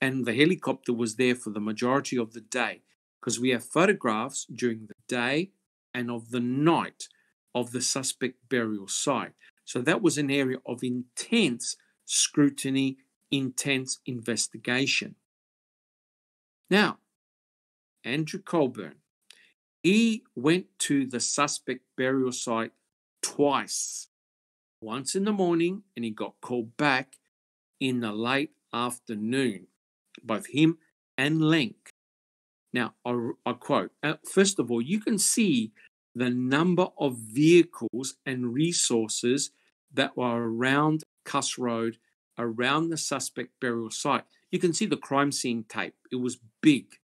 And the helicopter was there for the majority of the day because we have photographs during the day and of the night of the suspect burial site. So that was an area of intense scrutiny, intense investigation. Now, Andrew Colborn, he went to the suspect burial site twice. Once in the morning, and he got called back in the late afternoon. Both him and Lenk. Now, I, I quote uh, First of all, you can see the number of vehicles and resources that were around Kuss Road, around the suspect burial site. You can see the crime scene tape, it was big.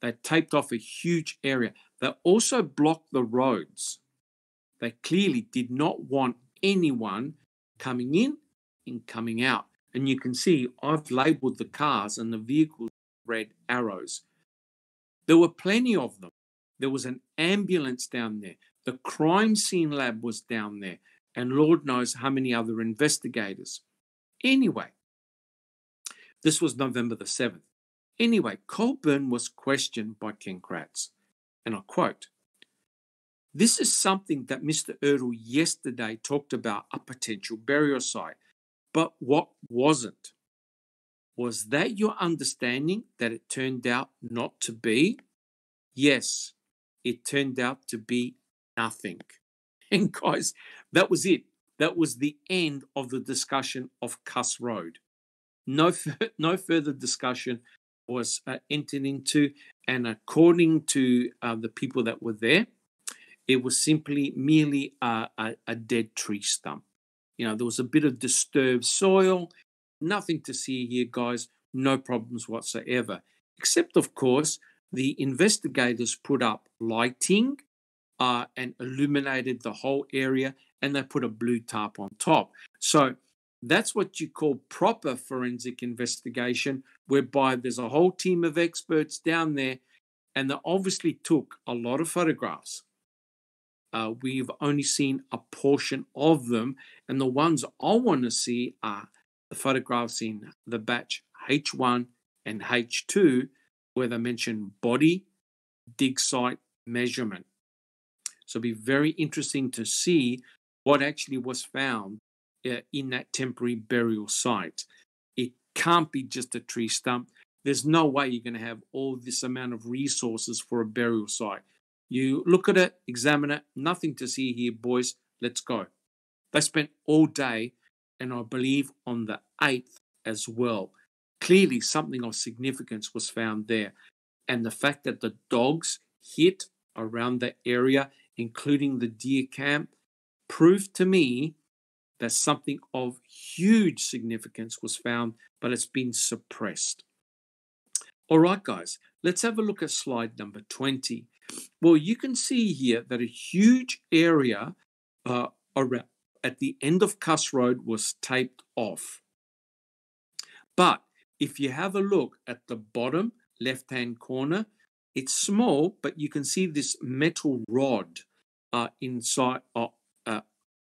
They taped off a huge area. They also blocked the roads. They clearly did not want anyone coming in and coming out. And you can see I've labeled the cars and the vehicles red arrows. There were plenty of them. There was an ambulance down there. The crime scene lab was down there and Lord knows how many other investigators. Anyway, this was November the 7th. Anyway, Colborn was questioned by Ken Kratz, and I quote, This is something that Mr. Ertl yesterday talked about a potential burial site, but what wasn't? Was that your understanding that it turned out not to be? Yes, it turned out to be nothing. And guys, that was it. That was the end of the discussion of Kuss Road. No, no further discussion was uh, entered into, and according to uh, the people that were there, it was simply merely a, a, a dead tree stump. You know, there was a bit of disturbed soil, nothing to see here, guys, no problems whatsoever. Except, of course, the investigators put up lighting uh, and illuminated the whole area, and they put a blue tarp on top. So that's what you call proper forensic investigation, whereby there's a whole team of experts down there, and they obviously took a lot of photographs. Uh, we've only seen a portion of them, and the ones I want to see are the photographs in the batch H1 and H2, where they mention body, dig site, measurement. So it'll be very interesting to see what actually was found uh, in that temporary burial site. It can't be just a tree stump. There's no way you're going to have all this amount of resources for a burial site. You look at it, examine it, nothing to see here, boys. Let's go. They spent all day, and I believe on the 8th as well. Clearly, something of significance was found there. And the fact that the dogs hit around the area including the deer camp, proved to me that something of huge significance was found, but it's been suppressed. All right, guys, let's have a look at slide number 20. Well, you can see here that a huge area uh, around, at the end of Kuss Road was taped off. But if you have a look at the bottom left hand corner, it's small, but you can see this metal rod uh, inside uh, uh,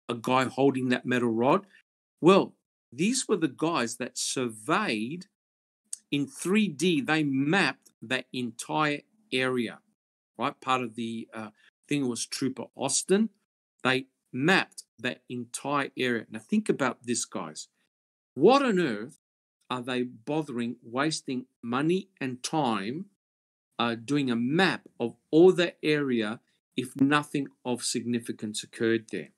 a guy holding that metal rod. Well, these were the guys that surveyed in 3D. They mapped that entire area, right? Part of the uh, thing was Trooper Austin. They mapped that entire area. Now think about this, guys. What on earth are they bothering wasting money and time uh, doing a map of all the area if nothing of significance occurred there,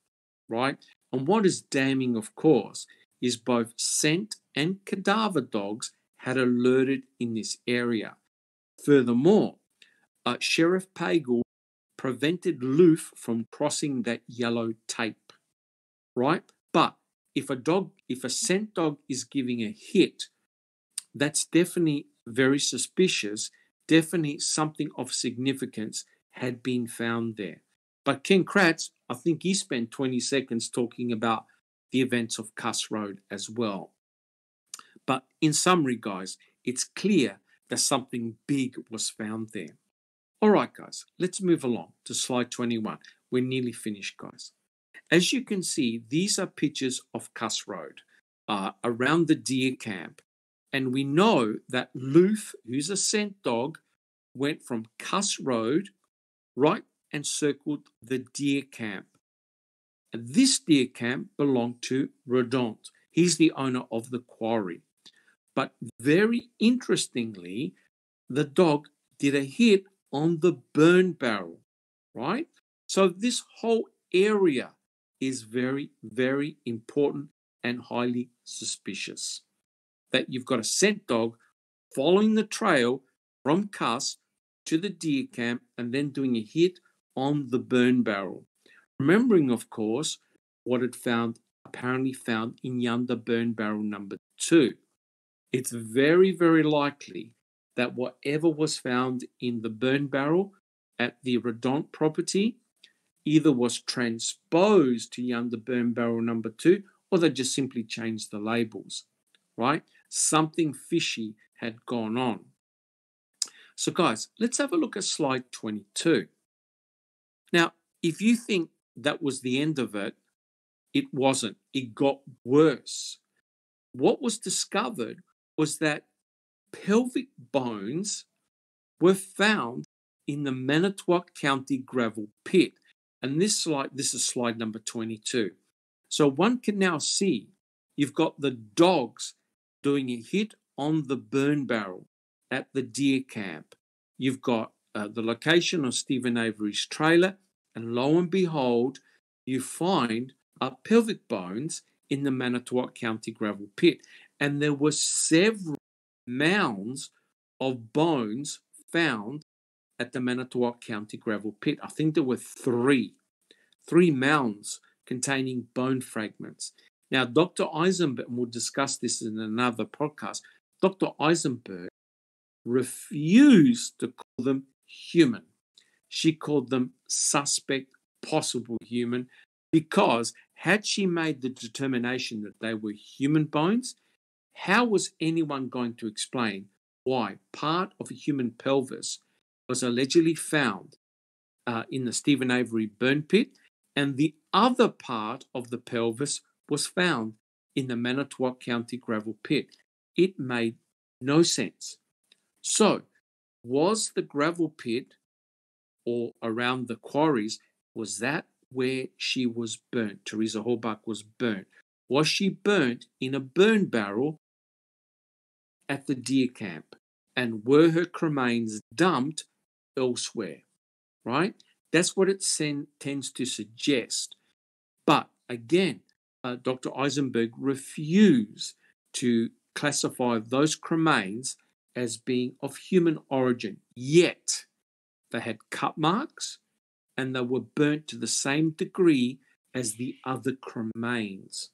right? And what is damning, of course, is both scent and cadaver dogs had alerted in this area. Furthermore, uh, Sheriff Pagel prevented Loof from crossing that yellow tape, right? But if a dog, if a scent dog is giving a hit, that's definitely very suspicious. Definitely something of significance had been found there. But Ken Kratz, I think he spent 20 seconds talking about the events of Kuss Road as well. But in summary, guys, it's clear that something big was found there. All right, guys, let's move along to slide 21. We're nearly finished, guys. As you can see, these are pictures of Kuss Road uh, around the deer camp. And we know that Loof, who's a scent dog, went from Kuss Road right and circled the deer camp. And this deer camp belonged to Radandt. He's the owner of the quarry. But very interestingly, the dog did a hit on the burn barrel, right? So this whole area is very, very important and highly suspicious. That you've got a scent dog following the trail from Kuss to the deer camp and then doing a hit on the burn barrel. Remembering, of course, what it found apparently found in Janda burn barrel number two. It's very, very likely that whatever was found in the burn barrel at the Radandt property either was transposed to Janda burn barrel number two or they just simply changed the labels, right? Something fishy had gone on. So, guys, let's have a look at slide 22. Now, if you think that was the end of it, it wasn't. It got worse. What was discovered was that pelvic bones were found in the Manitowoc County gravel pit. And this slide, this is slide number 22. So one can now see you've got the dogs doing a hit on the burn barrel at the deer camp. You've got uh, the location of Steven Avery's trailer, and lo and behold, you find uh, pelvic bones in the Manitowoc County gravel pit. And there were several mounds of bones found at the Manitowoc County gravel pit. I think there were three, three mounds containing bone fragments. Now, Dr. Eisenberg, and we'll discuss this in another podcast, Dr. Eisenberg refused to call them human. She called them suspect, possible human, because had she made the determination that they were human bones, how was anyone going to explain why part of a human pelvis was allegedly found uh, in the Steven Avery burn pit and the other part of the pelvis was found in the Manitowoc County gravel pit? It made no sense. So, was the gravel pit or around the quarries, was that where she was burnt? Teresa Halbach was burnt. Was she burnt in a burn barrel at the deer camp? And were her cremains dumped elsewhere? Right? That's what it sen- tends to suggest. But again, uh, Dr. Eisenberg refused to classify those cremains as being of human origin, yet they had cut marks and they were burnt to the same degree as the other cremains.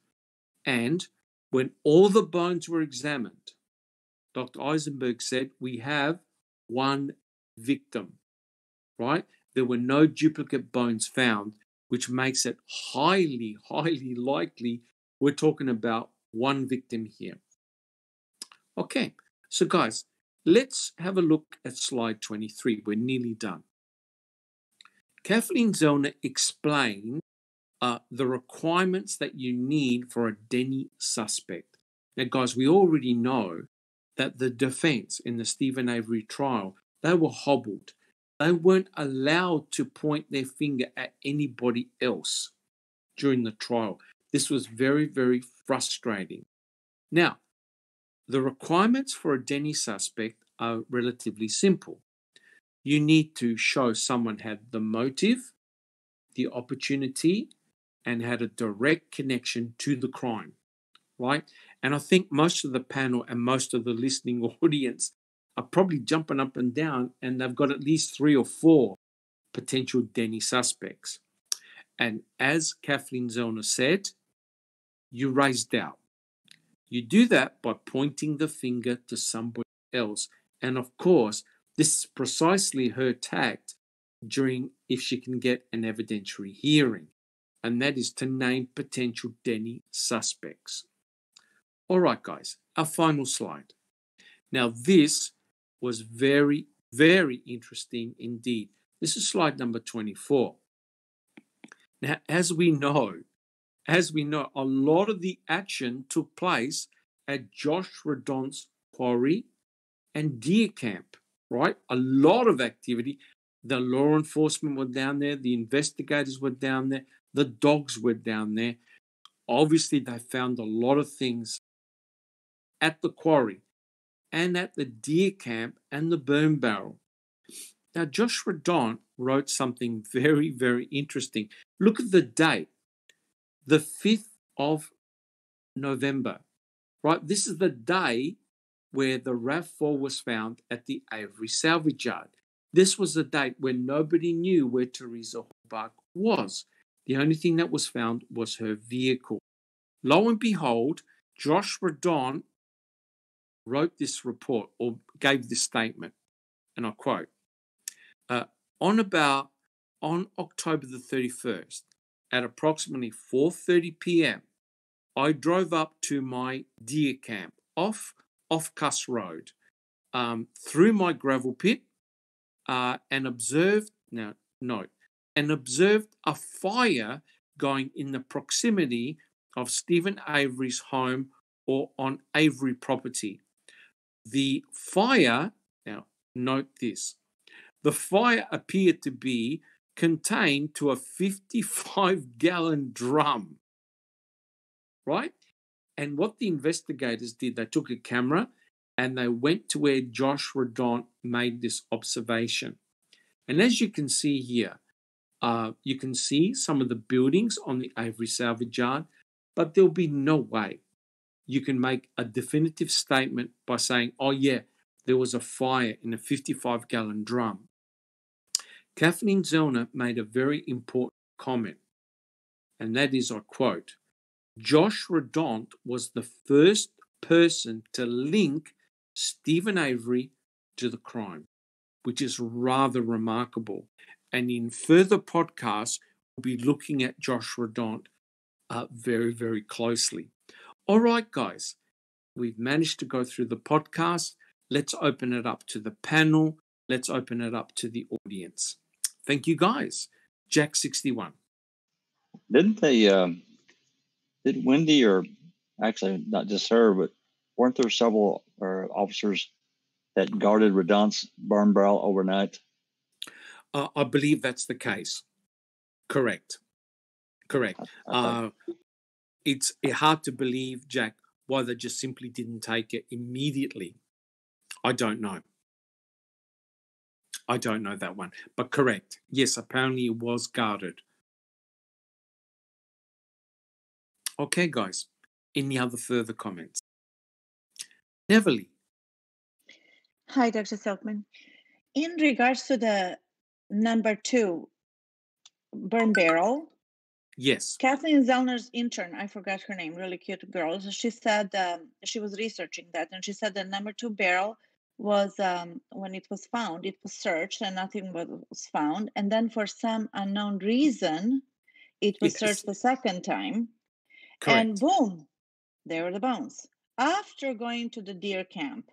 And when all the bones were examined, Dr. Eisenberg said, We have one victim, right? There were no duplicate bones found, which makes it highly, highly likely we're talking about one victim here. Okay, so guys, let's have a look at slide 23. We're nearly done. Kathleen Zellner explained uh, the requirements that you need for a Denny suspect. Now, guys, we already know that the defense in the Steven Avery trial, they were hobbled. They weren't allowed to point their finger at anybody else during the trial. This was very, very frustrating. Now, the requirements for a Denny suspect are relatively simple. you need to show someone had the motive, the opportunity, and had a direct connection to the crime, right? And I think most of the panel and most of the listening audience are probably jumping up and down, and they've got at least three or four potential Denny suspects. And as Kathleen Zellner said, you raise doubt. You do that by pointing the finger to somebody else. And of course, this is precisely her tact during if she can get an evidentiary hearing, and that is to name potential Denny suspects. All right, guys, our final slide. Now, this was very, very interesting indeed. This is slide number 24. Now, as we know, as we know, a lot of the action took place at Josh Radandt's quarry and deer camp, right? A lot of activity. The law enforcement were down there, the investigators were down there, the dogs were down there. Obviously, they found a lot of things at the quarry and at the deer camp and the burn barrel. Now, Joshua Radandt wrote something very, very interesting. Look at the date, the 5th of November, right? This is the day where the RAV4 was found at the Avery salvage yard. This was the date when nobody knew where Teresa Halbach was. The only thing that was found was her vehicle. Lo and behold, Joshua Radandt wrote this report or gave this statement, and I quote, uh, on about on October the 31st at approximately 4:30 p.m. I drove up to my deer camp off off Kuss Road um, through my gravel pit uh, and observed now note and observed a fire going in the proximity of Steven Avery's home or on Avery property. The fire, now note this, the fire appeared to be contained to a 55 gallon drum, right? And what the investigators did, they took a camera and they went to where Josh Radandt made this observation. And as you can see here, uh, you can see some of the buildings on the Avery salvage yard, but there'll be no way you can make a definitive statement by saying, oh, yeah, there was a fire in a 55 gallon drum. Kathleen Zellner made a very important comment, and that is, I quote, Josh Radandt was the first person to link Steven Avery to the crime, which is rather remarkable. And in further podcasts, we'll be looking at Josh Radandt uh, very, very closely. All right, guys, we've managed to go through the podcast. Let's open it up to the panel. Let's open it up to the audience. Thank you, guys. Jack 61.
Didn't they, um, did Wendy, or actually not just her, but weren't there several uh, officers that guarded Radandt's burn barrel overnight?
Uh, I believe that's the case. Correct. Correct. Uh, it's hard to believe, Jack, why they just simply didn't take it immediately. I don't know. I don't know that one, but correct. Yes, apparently it was guarded. Okay, guys. Any other further comments? Neverly.
Hi, Dr. Silkman. In regards to the number two burn barrel.
Yes.
Kathleen Zellner's intern, I forgot her name, really cute girl. So she said um, she was researching that, and she said the number two barrel was um, when it was found, it was searched and nothing was found. And then for some unknown reason, it was yes. searched the second time. Correct. And boom, there were the bones. After going to the deer camp.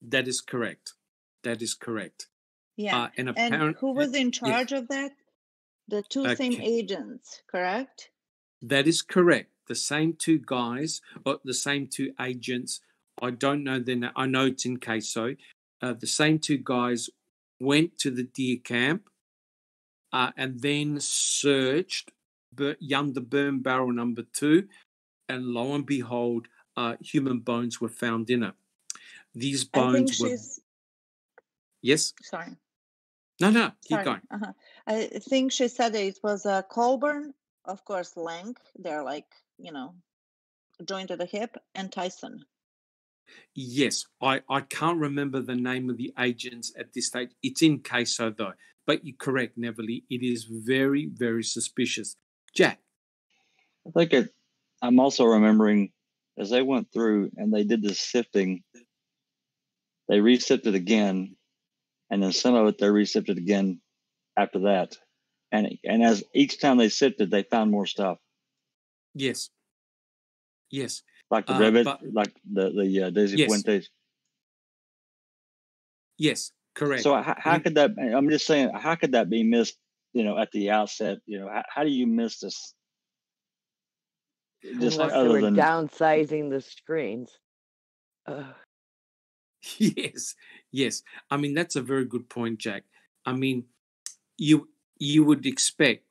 That is correct. That is correct.
Yeah. Uh, and, and, who was in charge yeah. of that? The two okay. same agents, correct?
That is correct. The same two guys, or the same two agents. I don't know then. I know it's in CASO. Uh, the same two guys went to the deer camp uh, and then searched Janda Burn Barrel number two, and lo and behold, uh, human bones were found in it. These bones were. Yes.
Sorry.
No, no, keep
Sorry.
going.
Uh-huh. I think she said it was uh, Colborn, of course, Lenk. They're like, you know, joined at the hip, and Tyson.
Yes, I, I can't remember the name of the agents at this stage. It's in CASO though. But you're correct, Neverly. It is very, very suspicious. Jack,
I think it. I'm also remembering as they went through and they did this sifting. They resifted again, and then some of it they resifted again after that, and and as each time they sifted, they found more stuff,
yes. Yes.
like the
Uh,
rivet,
but-
like the the uh, Daisy
Yes.
Fuentes.
Yes, correct.
So how, how
You-
could that? I'm just saying, how could that be missed? You know, at the outset, you know, how, how do you miss this? Just
Unless
other than
downsizing the screens. Ugh.
yes yes i mean that's a very good point jack i mean you you would expect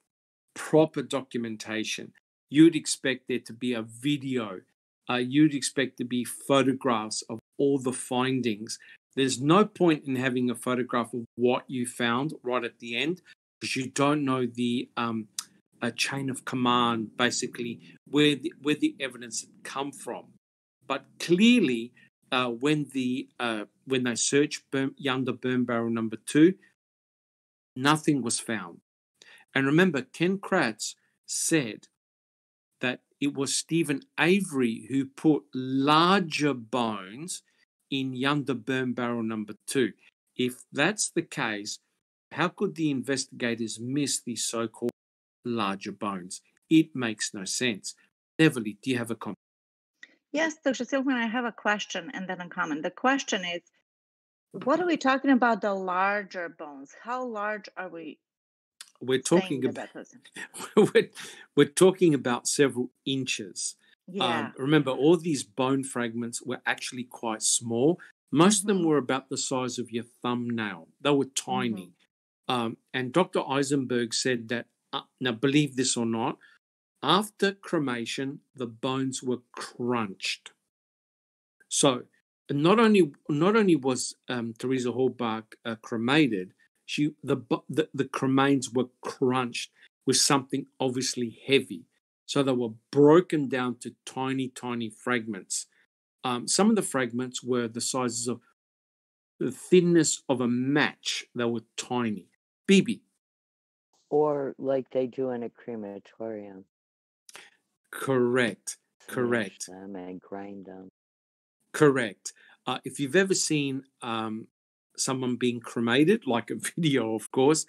proper documentation. You'd expect there to be a video. Uh, you'd expect to be photographs of all the findings. There's no point in having a photograph of what you found right at the end because you don't know the um, a chain of command basically where the, where the evidence had come from. But clearly uh, when the uh, when they searched burn, Janda burn barrel number two, nothing was found. And remember, Ken Kratz said that it was Steven Avery who put larger bones in Janda burn barrel number two. If that's the case, how could the investigators miss these so-called larger bones? It makes no sense. Beverly, do you have a comment?
Yes, Dr. Silkman, I have a question and then a comment. The question is, what are we talking about the larger bones? How large are we
We're talking about we're, we're talking about several inches.
Yeah.
Um, remember, all these bone fragments were actually quite small. Most of them
Mhm.
were about the size of your thumbnail. They were tiny.
Mm-hmm.
Um, and Dr. Eisenberg said that, uh, now believe this or not, after cremation, the bones were crunched. So not only not only was um, Teresa Halbach uh, cremated, she the, the the cremains were crunched with something obviously heavy. So they were broken down to tiny, tiny fragments. Um, some of the fragments were the sizes of the thinness of a match. They were tiny. BB,
Or like they do in a crematorium.
correct,
smash
correct.
them and grind them.
Correct. Uh, if you've ever seen um, someone being cremated, like a video, of course,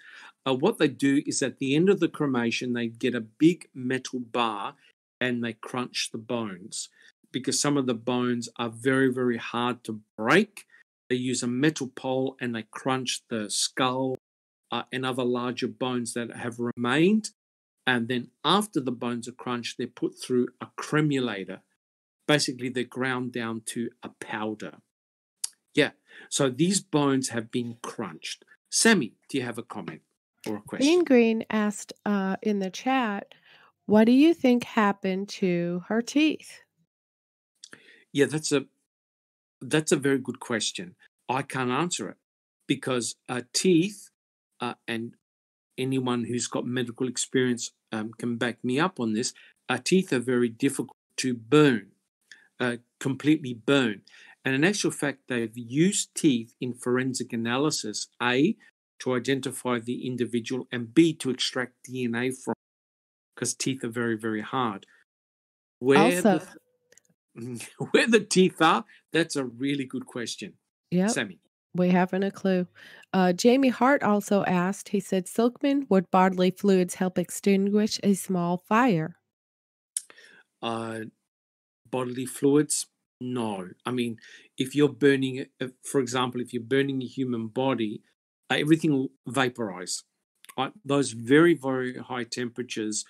uh, what they do is at the end of the cremation, they get a big metal bar and they crunch the bones because some of the bones are very, very hard to break. They use a metal pole and they crunch the skull uh, and other larger bones that have remained. And then after the bones are crunched, they're put through a cremulator basically they're ground down to a powder. Yeah. So these bones have been crunched. Sammy, do you have a comment or a question?
Bean Green asked uh, in the chat, what do you think happened to her teeth?
Yeah, that's a that's a very good question. I can't answer it because uh, teeth, uh, and anyone who's got medical experience um, can back me up on this. Uh, teeth are very difficult to burn, uh, completely burn. And in actual fact, they've used teeth in forensic analysis, A, to identify the individual, and B, to extract DNA from, because teeth are very, very hard. Where
Also,
the, where the teeth are, that's a really good question.
Yeah.
Sammy.
we haven't a clue. Uh, Jamie Hart also asked, he said, Silkman, would bodily fluids help extinguish a small fire?
uh, bodily fluids? No. I mean, if you're burning, uh, for example, if you're burning a human body, uh, everything will vaporize. Those very, very high temperatures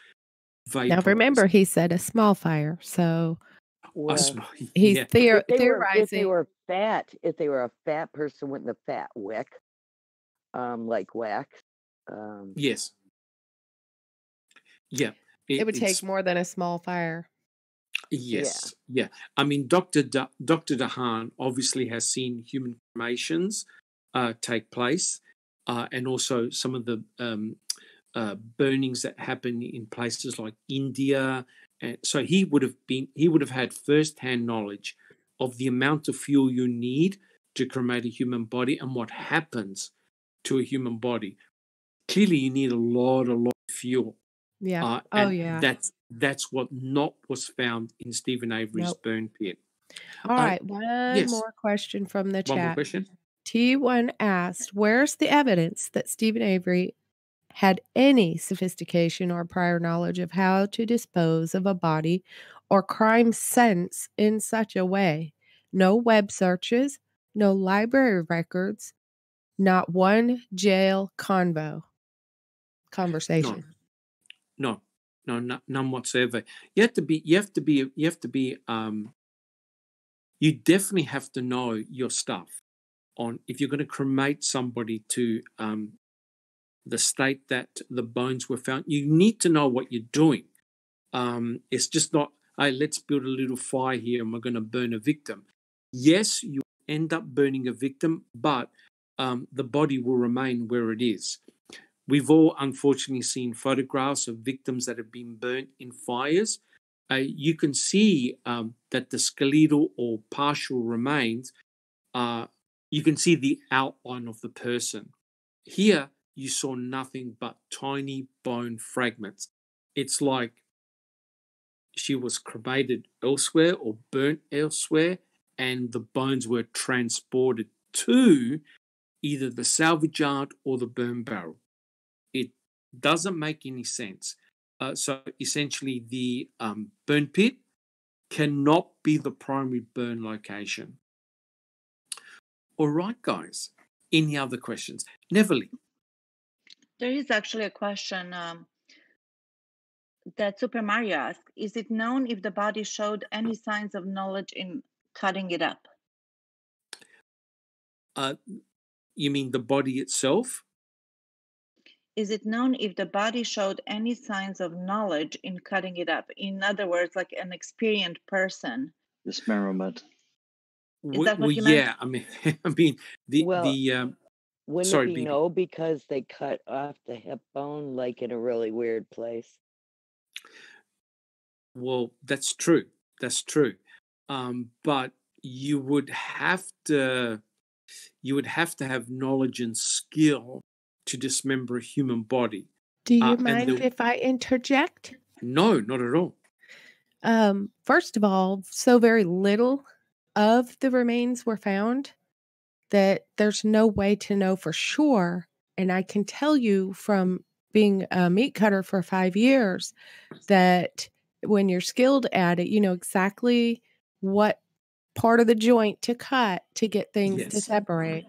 vaporize.
Now, remember, he said a small fire. So
A
Well,
sm-
he's
yeah,
theor-
if they were if they were fat, if they were a fat person with the fat wick, um, like wax, um,
yes. Yeah.
It would take more than a small fire.
Yes, yeah. I mean, Dr. Dr. DeHaan obviously has seen human cremations uh, take place. uh, and also some of the um, uh, burnings that happen in places like India. And so he would have been he would have had first-hand knowledge of the amount of fuel you need to cremate a human body and what happens to a human body. Clearly, you need a lot, a lot of fuel.
Yeah.
Uh,
oh yeah.
That's that's what not was found in Steven Avery's
Nope.
burn pit.
All
uh,
right. One
yes.
more question from the
One more
chat.
question.
T1 asked, Where's the evidence that Steven Avery had any sophistication or prior knowledge of how to dispose of a body or crime sense in such a way? No web searches, no library records, not one jail convo conversation.
No, no, no, none whatsoever. You have to be. You have to be. You have to be. Um, you definitely have to know your stuff. On if you're going to cremate somebody to um, the state that the bones were found, you need to know what you're doing. Um, it's just not. Hey, let's build a little fire here, and we're going to burn a victim. Yes, you end up burning a victim, but um, the body will remain where it is. We've all unfortunately seen photographs of victims that have been burnt in fires. Uh, you can see um, that the skeletal or partial remains, uh, you can see the outline of the person. Here, you saw nothing but tiny bone fragments. It's like she was cremated elsewhere or burnt elsewhere, and the bones were transported to either the salvage yard or the burn barrel doesn't make any sense. Uh, so essentially, the um, burn pit cannot be the primary burn location. All right, guys. Any other questions? Neverly.
There is actually a question um, that Super Mario asked Is it known if the body showed any signs of knowledge in cutting it up?
Uh, you mean the body itself?
Is it known if the body showed any signs of knowledge in cutting it up? In other words, like an experienced person.
Dismemberment.
Well,
that what
well,
you meant?
yeah. I mean, I mean the
Well,
the um,
Wouldn't
Sorry,
it be
Bibi.
no because they cut off the hip bone like in a really weird place?
Well, that's true. That's true. Um, but you would have to you would have to have knowledge and skill to dismember a human body.
Do you
Uh,
mind
the-
if I interject?
No, not at all.
Um, first of all, so very little of the remains were found that there's no way to know for sure. And I can tell you from being a meat cutter for five years that when you're skilled at it, you know exactly what part of the joint to cut to get things to separate.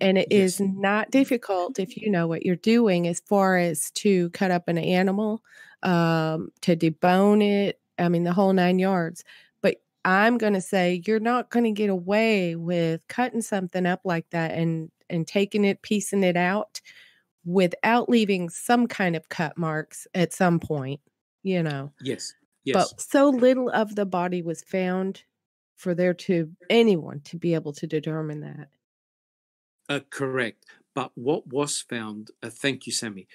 And it is
Yes.
not difficult if you know what you're doing as far as to cut up an animal, um, to debone it. I mean, the whole nine yards. But I'm going to say you're not going to get away with cutting something up like that and and taking it, piecing it out without leaving some kind of cut marks at some point, you know.
Yes. Yes.
But so little of the body was found for there to anyone to be able to determine that.
Uh, correct. But what was found, uh, thank you, Sammy.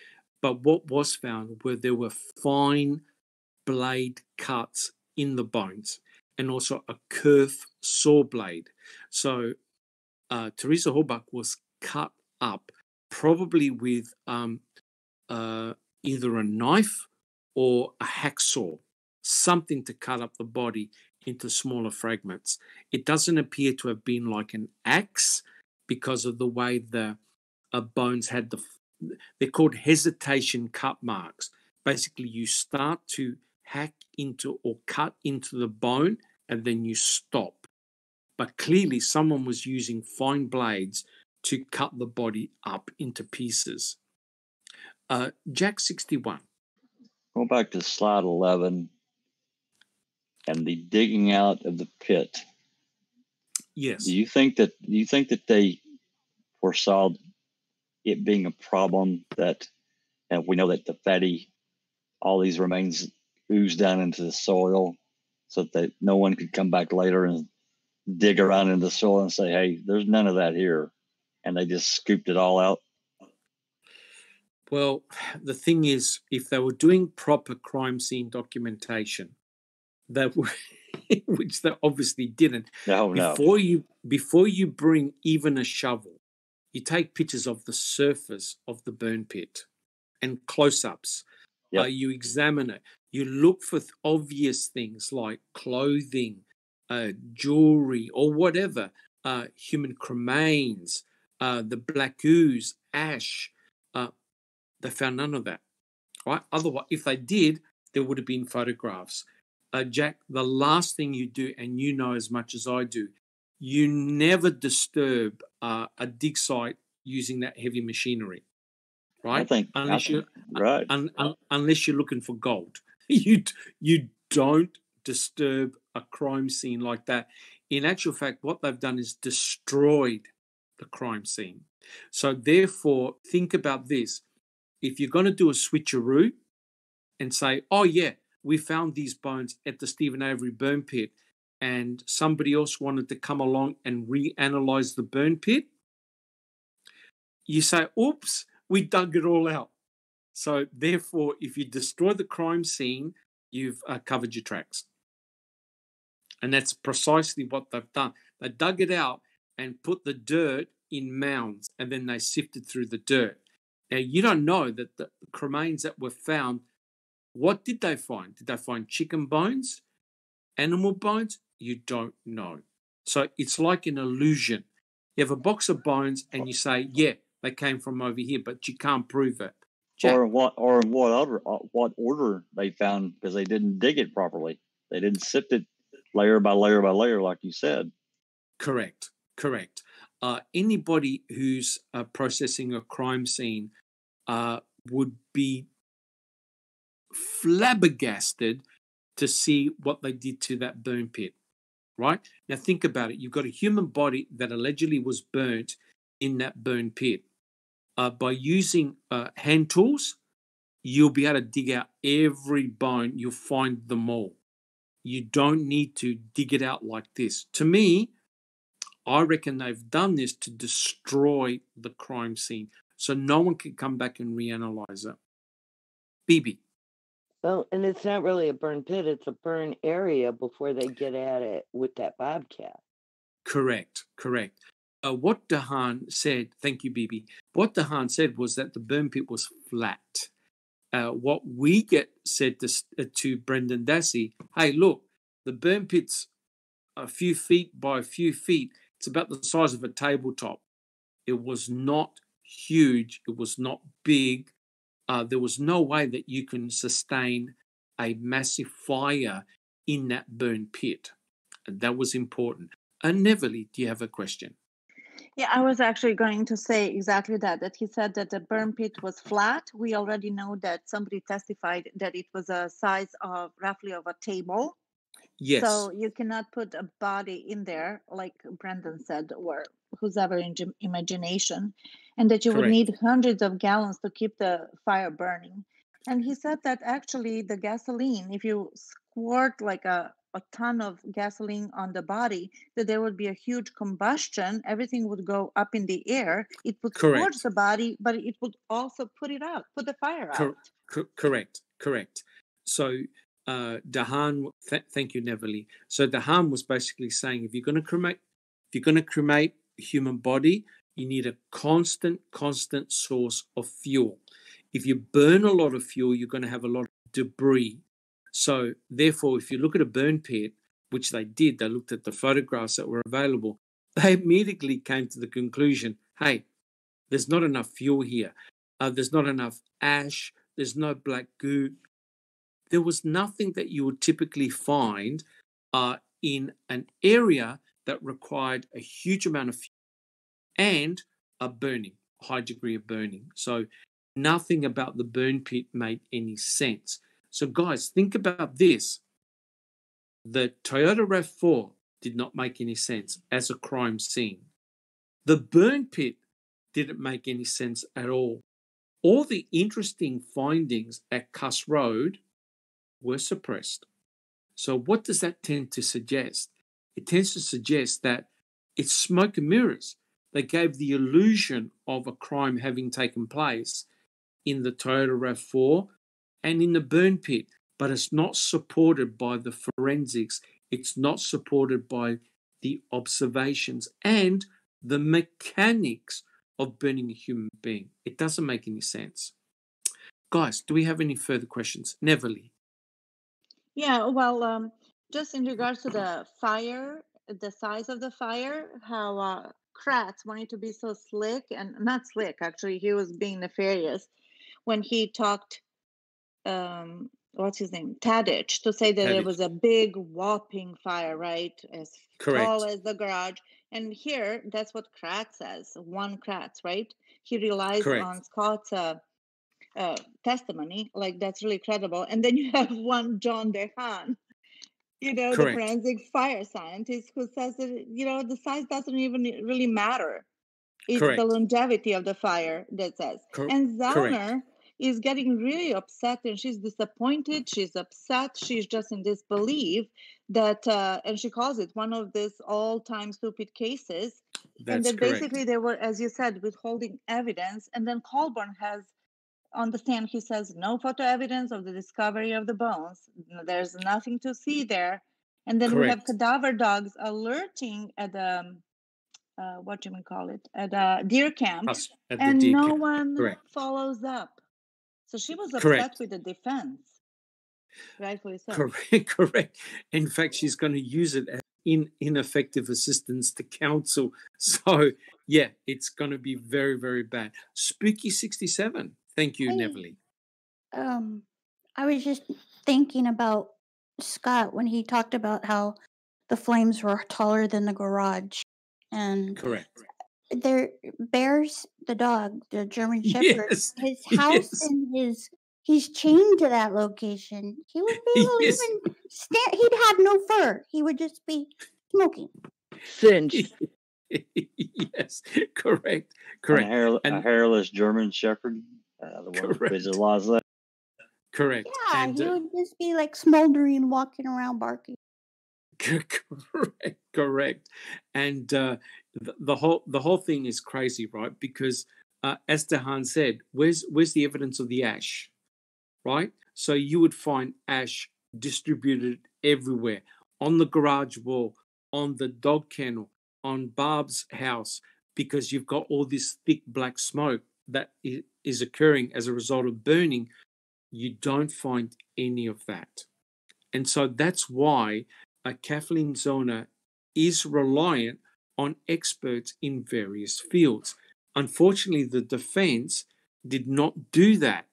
But what was found were there were fine blade cuts in the bones and also a curved saw blade. So uh, Teresa Halbach was cut up probably with um, uh, either a knife or a hacksaw, something to cut up the body into smaller fragments. It doesn't appear to have been like an axe because of the way the uh, bones had the they're called hesitation cut marks. Basically you start to hack into or cut into the bone and then you stop. But clearly someone was using fine blades to cut the body up into pieces. Uh, jack 61
Go back to slide 11 and the digging out of the pit.
yes
Do you think that do you think that they foresaw it being a problem that and we know that the fatty all these remains ooze down into the soil so that no one could come back later and dig around in the soil and say, Hey, there's none of that here. And they just scooped it all out.
Well, the thing is, if they were doing proper crime scene documentation, that were, which they obviously didn't.
No, no.
Before you before you bring even a shovel, you take pictures of the surface of the burn pit and close-ups. Uh,
Yep.
you examine it. You look for th- obvious things like clothing, uh, jewelry, or whatever. Uh, human cremains, uh, the black ooze, ash. Uh, they found none of that. Right? Otherwise, if they did, there would have been photographs. Uh, Jack, the last thing you do, and you know as much as I do, you never disturb uh, a dig site using that heavy machinery, right?
I think, I
Unless you
right.
un, un, unless you're looking for gold, you you don't disturb a crime scene like that. In actual fact, what they've done is destroyed the crime scene. So therefore, think about this: if you're going to do a switcheroo and say, "Oh yeah, we found these bones at the Steven Avery burn pit," and somebody else wanted to come along and reanalyze the burn pit, you say, "Oops, we dug it all out." So therefore, if you destroy the crime scene, you've uh, covered your tracks. And that's precisely what they've done. They dug it out and put the dirt in mounds, and then they sifted through the dirt. Now you don't know that the cremains that were found. What did they find? Did they find chicken bones, animal bones? You don't know. So it's like an illusion. You have a box of bones, and you say, "Yeah, they came from over here," but you can't prove it. Jack,
Or in what, or in what order, uh, what order they found because they didn't dig it properly. They didn't sift it layer by layer by layer, like you said.
Correct, correct. Uh, anybody who's uh, processing a crime scene uh, would be flabbergasted to see what they did to that burn pit. Right now, think about it. You've got a human body that allegedly was burnt in that burn pit. Uh, by using uh, hand tools, you'll be able to dig out every bone. You'll find them all. You don't need to dig it out like this. To me, I reckon they've done this to destroy the crime scene so no one can come back and reanalyze it. BB.
Well, and it's not really a burn pit, it's a burn area before they get at it with that bobcat.
Correct, correct. Uh, what DeHaan said, thank you, Bibi. What DeHaan said was that the burn pit was flat. Uh, what we get said to, uh, to Brendan Dassey, hey, look, the burn pit's a few feet by a few feet. It's about the size of a tabletop. It was not huge. It was not big. Uh, there was no way that you can sustain a massive fire in that burn pit. That was important. And Neverly, do you have a question?
Yeah, I was actually going to say exactly that. That he said that the burn pit was flat. We already know that somebody testified that it was a size of roughly of a table.
Yes.
So you cannot put a body in there, like Brendan said, or whose ever in imagination, and that you would need hundreds of gallons to keep the fire burning. And he said that actually the gasoline, if you squirt like a, a ton of gasoline on the body, that there would be a huge combustion. Everything would go up in the air. It would scorch
Correct.
the body, but it would also put it out, put the fire out.
Co- correct, correct. So uh, DeHaan, th- thank you, Neverly. So DeHaan was basically saying, if you're going to cremate, if you're going to cremate human body, you need a constant, constant source of fuel. If you burn a lot of fuel, you're going to have a lot of debris. So therefore, if you look at a burn pit, which they did, they looked at the photographs that were available. They immediately came to the conclusion, hey, there's not enough fuel here. Uh, there's not enough ash. There's no black goo. There was nothing that you would typically find uh, in an area that required a huge amount of and a burning, high degree of burning. So nothing about the burn pit made any sense. So, guys, think about this. The Toyota RAV4 did not make any sense as a crime scene. The burn pit didn't make any sense at all. All the interesting findings at Kuss Road were suppressed. So, what does that tend to suggest? It tends to suggest that it's smoke and mirrors. They gave the illusion of a crime having taken place in the Toyota RAV4 and in the burn pit, but it's not supported by the forensics. It's not supported by the observations and the mechanics of burning a human being. It doesn't make any sense. Guys, do we have any further questions? Neverly.
Yeah, well, um, just in regards to the fire, the size of the fire, how uh, Kratz wanted to be so slick and not slick, actually, he was being nefarious when he talked, um, what's his name, Tadych, to say that it was a big whopping fire, right? As
Correct.
tall as the garage. And here, that's what Kratz says, one Kratz, right? He relies
Correct.
on Scott's uh, uh, testimony, like that's really credible. And then you have one John DeHaan, you know, the forensic fire scientist, who says that you know the size doesn't even really matter. It's
Correct.
the longevity of the fire that says.
Cor-
And
correct.
Is getting really upset and she's disappointed. She's upset. She's just in disbelief that, uh, and she calls it one of these all-time stupid cases.
That's and
that
correct.
basically they were, as you said, withholding evidence. And then Colborn has on the stand, he says, no photo evidence of the discovery of the bones. There's nothing to see there. And then we have cadaver dogs alerting at the, uh, what do you call it, at a deer camp,
Us
and
deer
no
camp.
one
Correct.
follows up. So she was upset
Correct.
with the defense, rightfully so.
Correct, correct. In fact, she's going to use it as in ineffective assistance to counsel. So yeah, it's going to be very, very bad. Spooky sixty-seven. Thank you,
Hey.
Neverly.
um I was just thinking about Scott when he talked about how the flames were taller than the garage. And
Correct.
there bears the dog, the German Shepherd,
Yes.
his house
Yes.
and his he's chained to that location. He wouldn't be able
Yes.
even stand he'd have no fur. He would just be smoking.
Singed.
yes. Correct.
And
Correct.
A, hair, a
And-
hairless German Shepherd. Uh, the one who
Correct.
plays the laws there.
Correct.
Yeah,
and
he
uh,
would just be like smoldering, walking around barking.
correct correct and uh, the, the whole the whole thing is crazy right because uh, as DeHaan said where's where's the evidence of the ash right so you would find ash distributed everywhere on the garage wall on the dog kennel on barb's house because you've got all this thick black smoke that is occurring as a result of burning you don't find any of that and so that's why uh, Kathleen Zellner is reliant on experts in various fields. Unfortunately, the defense did not do that.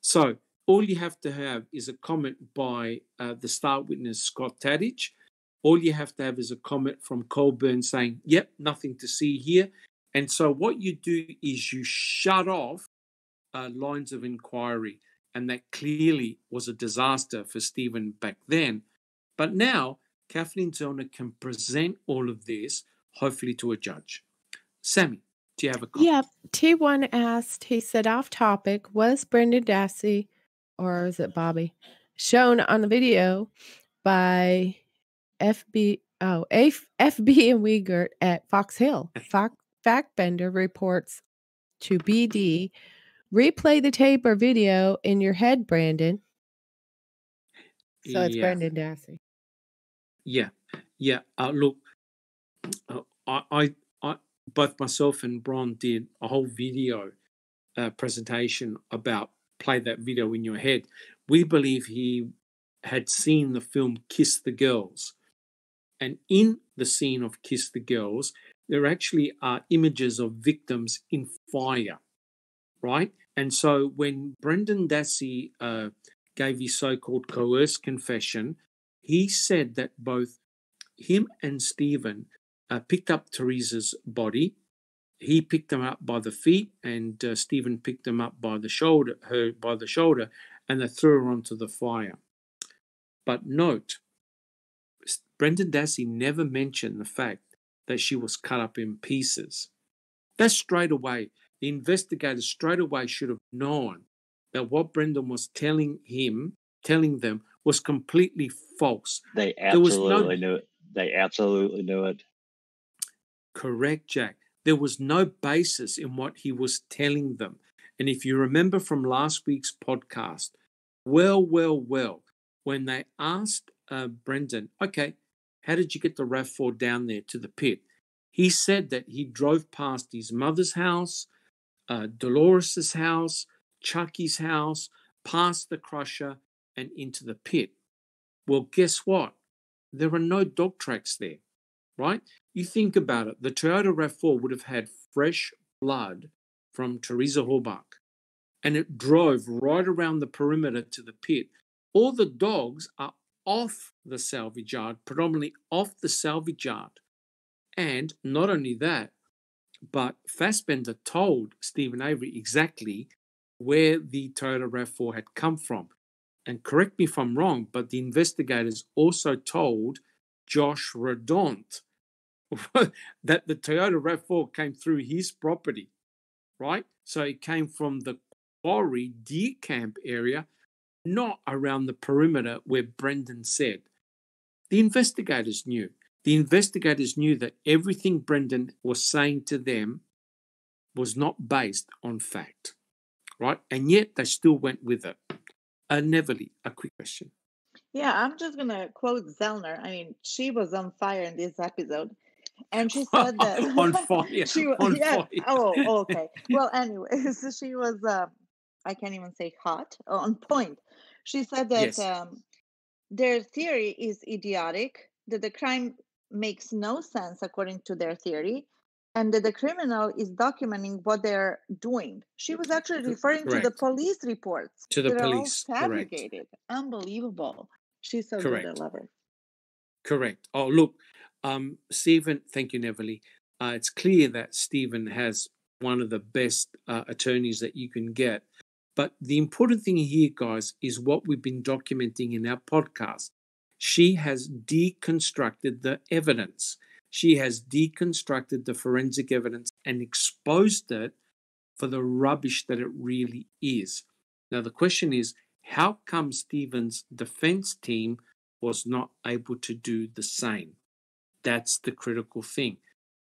So all you have to have is a comment by uh, the star witness, Scott Tadych. All you have to have is a comment from Colborn saying, yep, nothing to see here. And so what you do is you shut off uh, lines of inquiry. And that clearly was a disaster for Steven back then. But now Kathleen Zellner can present all of this, hopefully, to a judge. Sammy, do you have a comment?
Yeah, T1 asked, he said off topic, was Brendan Dassey, or is it Bobby, shown on the video by FB, oh, F, FB and Wiegert at Fox Hill. Fox, Fassbender reports to BD, replay the tape or video in your head, Brandon. So it's
Yeah.
Brendan Dassey.
Yeah, yeah. Uh, look, uh, I, I, I, both myself and Bron did a whole video uh, presentation about play that video in your head. We believe he had seen the film Kiss the Girls, and in the scene of Kiss the Girls, there actually are images of victims in fire, right? And so when Brendan Dassey uh, gave his so-called coerced confession, he said that both him and Steven uh, picked up Teresa's body. He picked them up by the feet, and uh, Steven picked them up by the shoulder, her by the shoulder, and they threw her onto the fire. But note, Brendan Dassey never mentioned the fact that she was cut up in pieces. That straight away, the investigators straight away should have known that what Brendan was telling him, telling them, was completely false.
They
was no-
absolutely knew it. They absolutely knew it.
Correct, Jack. There was no basis in what he was telling them. And if you remember from last week's podcast, well, well, well, when they asked uh, Brendan, okay, how did you get the RAV4 down there to the pit? He said that he drove past his mother's house, uh, Dolores's house, Chucky's house, past the crusher, and into the pit. Well, guess what? There are no dog tracks there, right? You think about it. The Toyota RAV4 would have had fresh blood from Teresa Halbach, and it drove right around the perimeter to the pit. All the dogs are off the salvage yard, predominantly off the salvage yard. And not only that, but Fassbender told Steven Avery exactly where the Toyota RAV4 had come from. And correct me if I'm wrong, but the investigators also told Josh Radandt that the Toyota RAV4 came through his property, right? So it came from the quarry deer camp area, not around the perimeter where Brendan said. The investigators knew. The investigators knew that everything Brendan was saying to them was not based on fact, right? And yet they still went with it. Uh, Neverly, a quick question.
Yeah, I'm just gonna quote Zellner. I mean, she was on fire in this episode, and she said that
on fire.
she was
on
yeah.
fire.
Oh, okay. Well, anyways, she was. Um, I can't even say hot on point. She said that
Yes.
um, their theory is idiotic. That the crime makes no sense according to their theory, and that the criminal is documenting what they're doing. She was actually referring to the police reports.
To the police,
all
correct.
fabricated. Unbelievable. She's so good. I love her.
Correct. Oh, look, um, Steven, thank you, Neverly. Uh, it's clear that Steven has one of the best uh, attorneys that you can get. But the important thing here, guys, is what we've been documenting in our podcast. She has deconstructed the evidence. She has deconstructed the forensic evidence and exposed it for the rubbish that it really is. Now, the question is how come Steven's defense team was not able to do the same? That's the critical thing.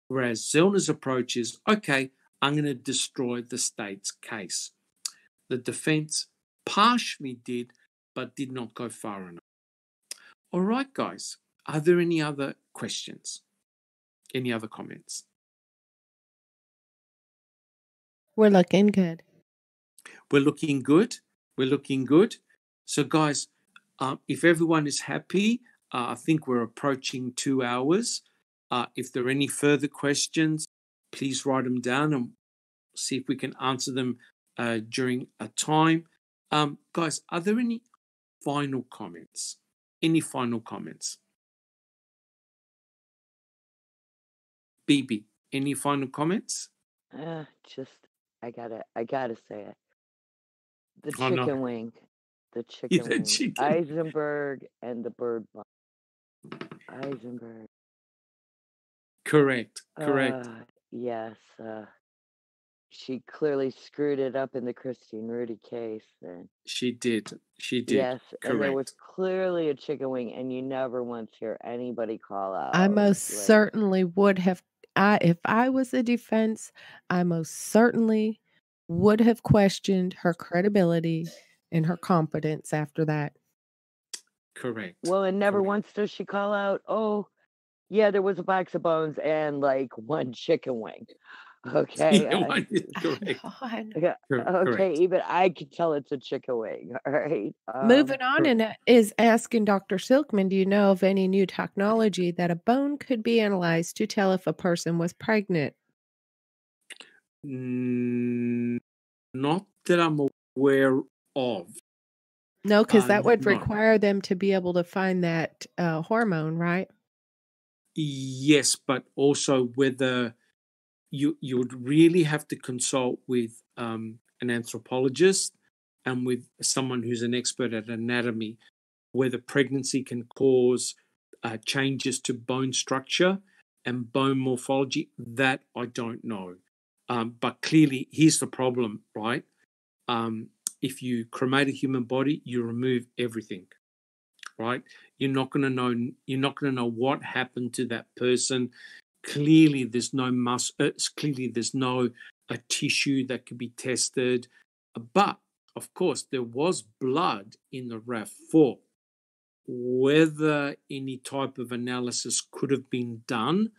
Whereas Zellner's approach is okay, I'm going to destroy the state's case. The defense partially did, but did not go far enough. All right, guys, are there any other questions? Any other comments?
We're looking good.
We're looking good. We're looking good. So, guys, um, if everyone is happy, uh, I think we're approaching two hours. Uh, if there are any further questions, please write them down and see if we can answer them uh, during a time. Um, guys, are there any final comments? Any final comments? BB, any final comments?
Uh, just I gotta I gotta say it. The
Oh, no.
chicken wing. The
Yeah,
chicken
the
wing.
chicken.
Eisenberg and the bird bomb. Eisenberg.
Correct, correct.
Uh, yes. Uh, she clearly screwed it up in the Christine Rudy case. And
she did. She did.
yes, and there was clearly a chicken wing, and you never once hear anybody call out.
I most
like,
certainly would have. I if I was a defense, I most certainly would have questioned her credibility and her competence after that.
Correct.
Well, and never
correct.
once does she call out, oh, yeah, there was a box of bones and like one chicken wing. Okay.
Yeah,
uh,
one is
I
correct.
know, I know.
yeah,
Cor-
okay,
correct.
even I can tell it's a chicken wing. All right.
Moving
Um,
on
cor-
and uh, is asking Dr. Silkman, do you know of any new technology that a bone could be analyzed to tell if a person was pregnant?
Mm, not that I'm aware of.
No, because
Uh,
that would
no.
require them to be able to find that uh, hormone, right?
Yes, but also whether you you would really have to consult with um, an anthropologist and with someone who's an expert at anatomy, whether pregnancy can cause uh, changes to bone structure and bone morphology. That I don't know. Um, but clearly, here's the problem, right? Um, if you cremate a human body, you remove everything, right? You're not going to know. You're not going to know what happened to that person. Clearly, there's no mus. Uh, clearly, there's no a tissue that could be tested. But of course, there was blood in the RAV4. Whether any type of analysis could have been done,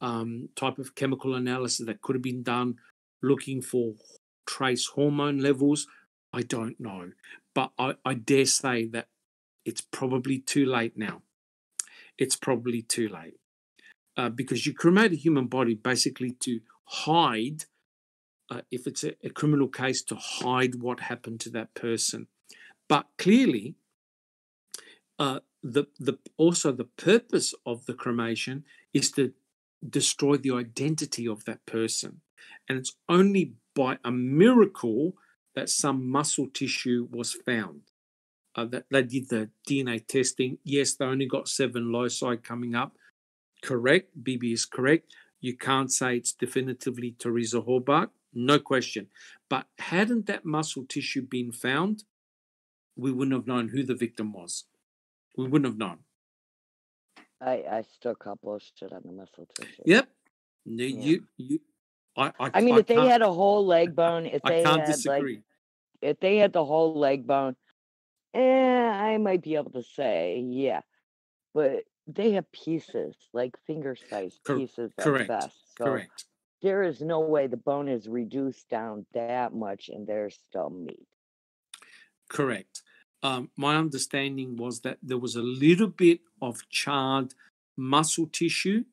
um, type of chemical analysis that could have been done looking for trace hormone levels, I don't know. But I, I dare say that it's probably too late now. It's probably too late. Uh, because you cremate a human body basically to hide, uh, if it's a, a criminal case, to hide what happened to that person. But clearly, uh, the the also the purpose of the cremation is to destroy the identity of that person, and it's only by a miracle that some muscle tissue was found. Uh, that they did the DNA testing. Yes, they only got seven loci coming up. Correct, BB is correct. You can't say it's definitively Teresa Halbach, no question. But hadn't that muscle tissue been found, we wouldn't have known who the victim was. We wouldn't have known.
I I still call bullshit on the muscle tissue.
Yep. No, You you I I,
I mean,
I
if they had a whole leg bone, if
I
they
can't
had like, if they had the whole leg bone, eh, I might be able to say yeah, but they have pieces, like finger sized
Cor-
pieces at
correct.
best. So
Correct.
there is no way the bone is reduced down that much, and there's still meat.
Correct. Um, my understanding was that there was a little bit of charred muscle tissue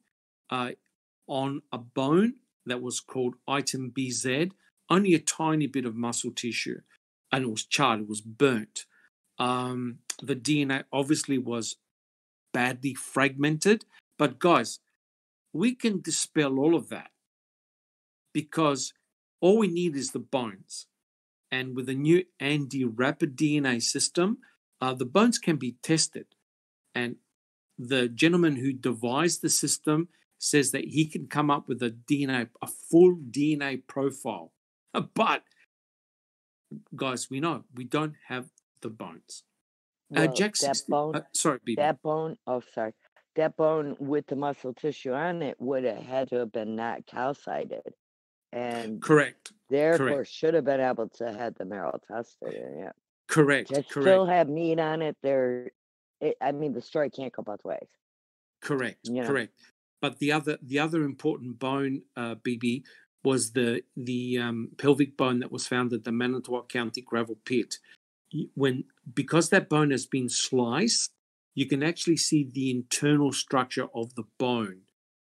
uh, on a bone that was called item BZ, only a tiny bit of muscle tissue, and it was charred, it was burnt. Um, the DNA obviously was badly fragmented, but guys, we can dispel all of that because all we need is the bones. And with the new Andy Rapid DNA system, uh, the bones can be tested. And the gentleman who devised the system says that he can come up with a DNA, a full DNA profile. But guys, we know we don't have the bones. Uh, Jack,
that
60
bone,
uh, sorry, BB.
that bone. Oh, sorry. That bone with the muscle tissue on it would have had to have been not calcited, and
correct,
therefore
correct,
should have been able to have the marrow tested. Yeah,
correct,
to
correct.
still have meat on it. There, it, I mean, the story can't go both ways.
Correct,
You know.
correct. But the other the other important bone, uh, BB, was the the um, pelvic bone that was found at the Manitowoc County gravel pit. When because that bone has been sliced, you can actually see the internal structure of the bone.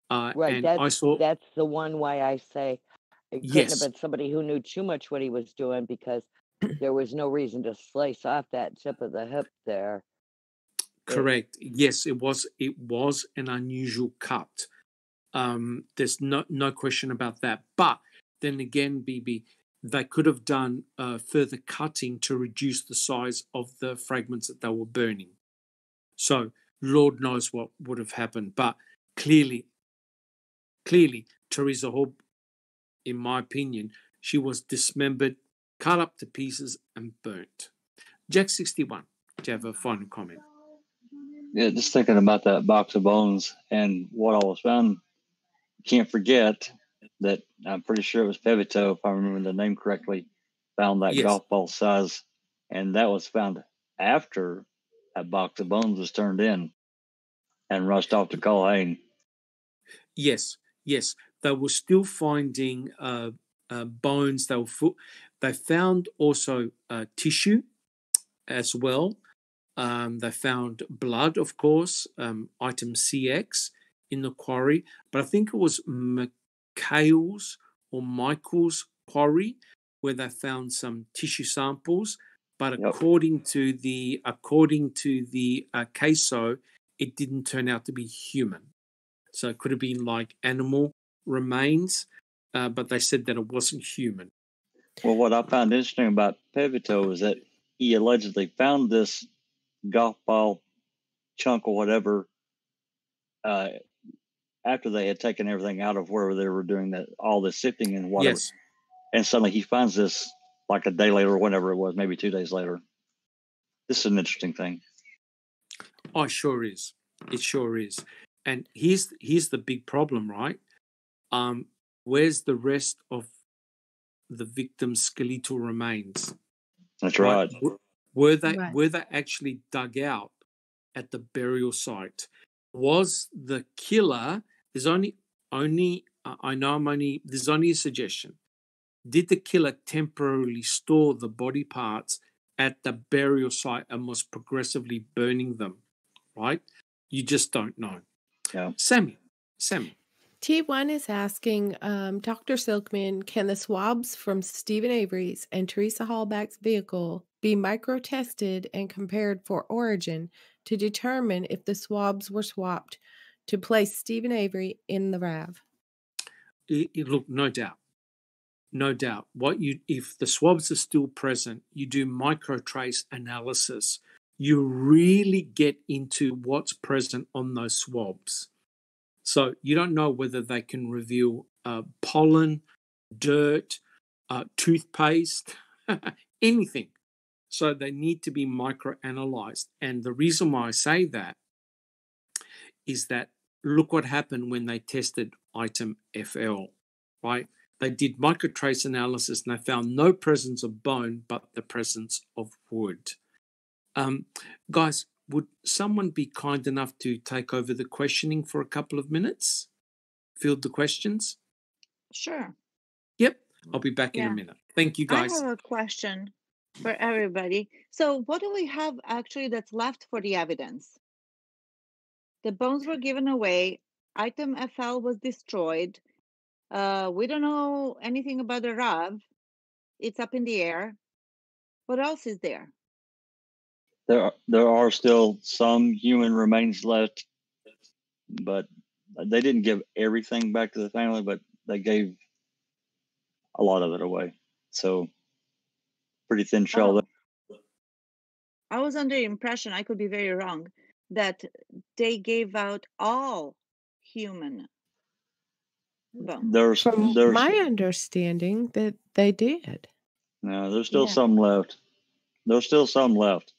Uh,
Right.
and
That's
I saw
that's the one why I say it couldn't
yes,
have been somebody who knew too much what he was doing because there was no reason to slice off that tip of the hip there. It,
correct. Yes, it was it was an unusual cut. Um, there's no no question about that. But then again, BB, they could have done uh, further cutting to reduce the size of the fragments that they were burning. So Lord knows what would have happened. But clearly, clearly, Teresa Hobb, in my opinion, she was dismembered, cut up to pieces, and burnt. Jack sixty one. Do you have a final comment?
Yeah, just thinking about that box of bones and what all was found. Can't forget that I'm pretty sure it was Pevytoe, if I remember the name correctly, found that
Yes.
golf ball size, and that was found after a box of bones was turned in and rushed off to Culhane.
Yes, yes. They were still finding uh, uh, bones. They were fu- they found also uh, tissue as well. Um, they found blood, of course, um, item CX in the quarry. But I think it was Michael's or Michael's quarry where they found some tissue samples. But
Yep.
according to the according to the uh, CASO, it didn't turn out to be human. So it could have been like animal remains, uh, but they said that it wasn't human.
Well, what I found interesting about Pevytoe is that he allegedly found this golf ball chunk or whatever uh, after they had taken everything out of where they were doing that all the sifting and whatever.
Yes,
And suddenly he finds this like a day later or whatever it was, maybe two days later. This is an interesting thing.
oh, it sure is. It sure is. And here's here's the big problem, right? Um, where's the rest of the victim's skeletal remains.
That's right.
W- Were they
Right.
were they actually dug out at the burial site? Was the killer? There's only only uh, I know I'm only there's only a suggestion. Did the killer temporarily store the body parts at the burial site and was progressively burning them? Right? You just don't know.
Yeah.
Sammy, Sammy.
T1 is asking um, Dr. Silkman can the swabs from Steven Avery's and Teresa Halbach's vehicle be micro tested and compared for origin to determine if the swabs were swapped to place Steven Avery in the RAV?
I- I- look, no doubt, no doubt. What you if the swabs are still present, you do microtrace analysis. You really get into what's present on those swabs. So you don't know whether they can reveal uh, pollen, dirt, uh, toothpaste, anything. So they need to be microanalyzed. And the reason why I say that is that look what happened when they tested item FL, right? They did microtrace analysis and they found no presence of bone, but the presence of wood. Um, guys, would someone be kind enough to take over the questioning for a couple of minutes? Field the questions?
Sure.
Yep, I'll be back in a minute. Thank you, guys.
I have a question for everybody. So, what do we have actually that's left for the evidence? The bones were given away. Item FL was destroyed. Uh, we don't know anything about the RAV. It's up in the air. What else is there?
There are, there are still some human remains left, but they didn't give everything back to the family, but they gave a lot of it away. So pretty thin shell.
Oh. I was under the impression, I could be very wrong, that they gave out all human mm, bones.
There's
From
there's
my understanding, that they did.
no, there's still
Yeah.
some left. There's still some left.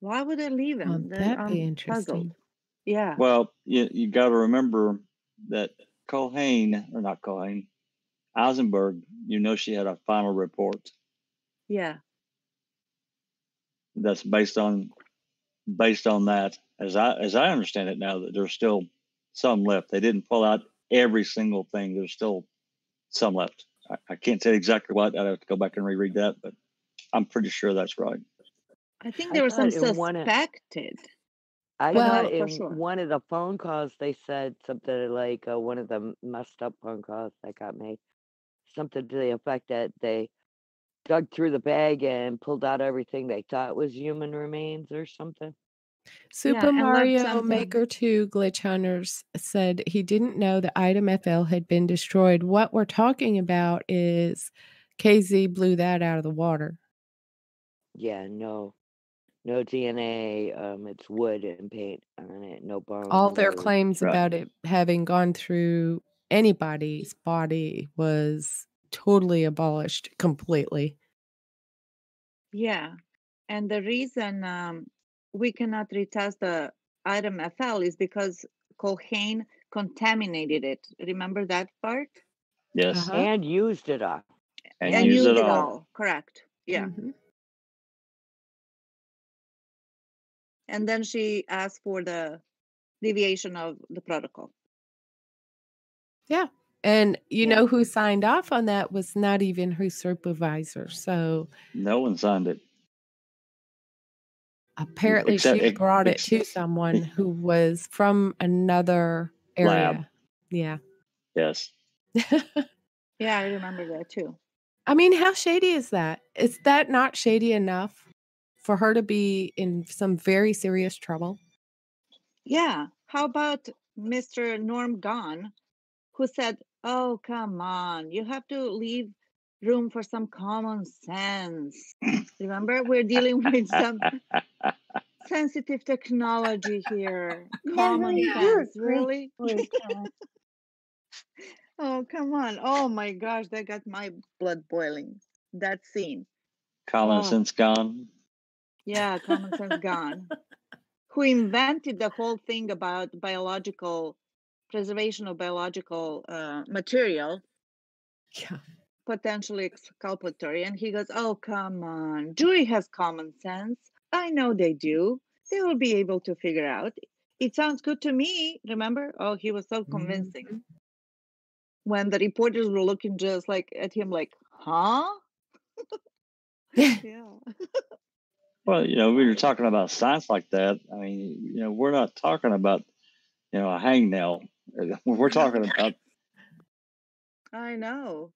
Why would they leave them?
Won't
That-
that be
I'm
interesting?
puzzled. Yeah.
Well, you you got to remember that Culhane or not Culhane, Eisenberg. You know she had a final report
Yeah.
that's based on based on that. As I as I understand it now, that there's still some left. They didn't pull out every single thing. There's still some left. I, I can't say exactly what. I'd have to go back and reread that, but I'm pretty sure that's right.
I think
I
there were some
one of-
suspected.
I
Well-
thought in
sure.
one of the phone calls they said something like uh, one of the messed up phone calls that got made, something to the effect that they dug through the bag and pulled out everything they thought was human remains or something.
Super
and left
Mario. Maker 2 Glitch Hunters said he didn't know the item FL had been destroyed. What we're talking about is KZ blew that out of the water.
Yeah, no, no DNA. Um, it's wood and paint on it. No bone.
All their claims
Right.
about it having gone through anybody's body was totally abolished completely.
Yeah. And the reason um, we cannot retest the item FL is because Culhane contaminated it. Remember that part?
Yes,
Uh-huh.
and used it up.
and,
use
use it all.
Correct. Yeah.
Mhm.
And then she asked for the deviation of the protocol.
And you
Yeah.
know who signed off on that was not even her supervisor. So
No one signed it.
apparently
Except-
she
ex-
brought it to someone who was from another area.
Lab.
Yeah.
Yes.
Yeah, I remember that too.
I mean, how shady is that? Is that not shady enough for her to be in some very serious trouble?
Yeah. How about Mr. Norm Gahn, who said, Oh, come on, you have to leave room for some common sense. Remember, we're dealing with some sensitive technology here. Common
Yeah,
sense, really?
storyteller.
Oh, come on. Oh my gosh, that got my blood boiling. That scene.
Common
Oh.
sense gone.
Yeah, common sense gone. Who invented the whole thing about biological preservation of biological uh, material?
Yeah.
potentially exculpatory. And he goes, Oh, come on. Jury has common sense. I know they do. They will be able to figure out. It sounds good to me. Remember? Oh, he was so convincing.
Mhm.
When the reporters were looking just like at him, like, huh? yeah.
Well, you know, we were talking about science like that. I mean, you know, we're not talking about, you know, a hangnail. We're talking about
I know.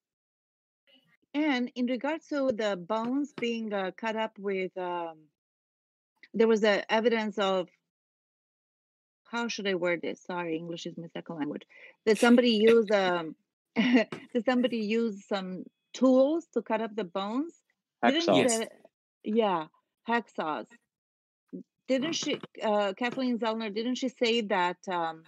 And in regards to the bones being uh, cut up with, um, there was a evidence of how should I word this? Sorry, English is my second language. Did somebody use um, did somebody use some tools to cut up the bones? Didn't
hacksaw.
Yes.
the yeah hacksaws? Didn't she, uh, Kathleen Zellner? Didn't she say that um,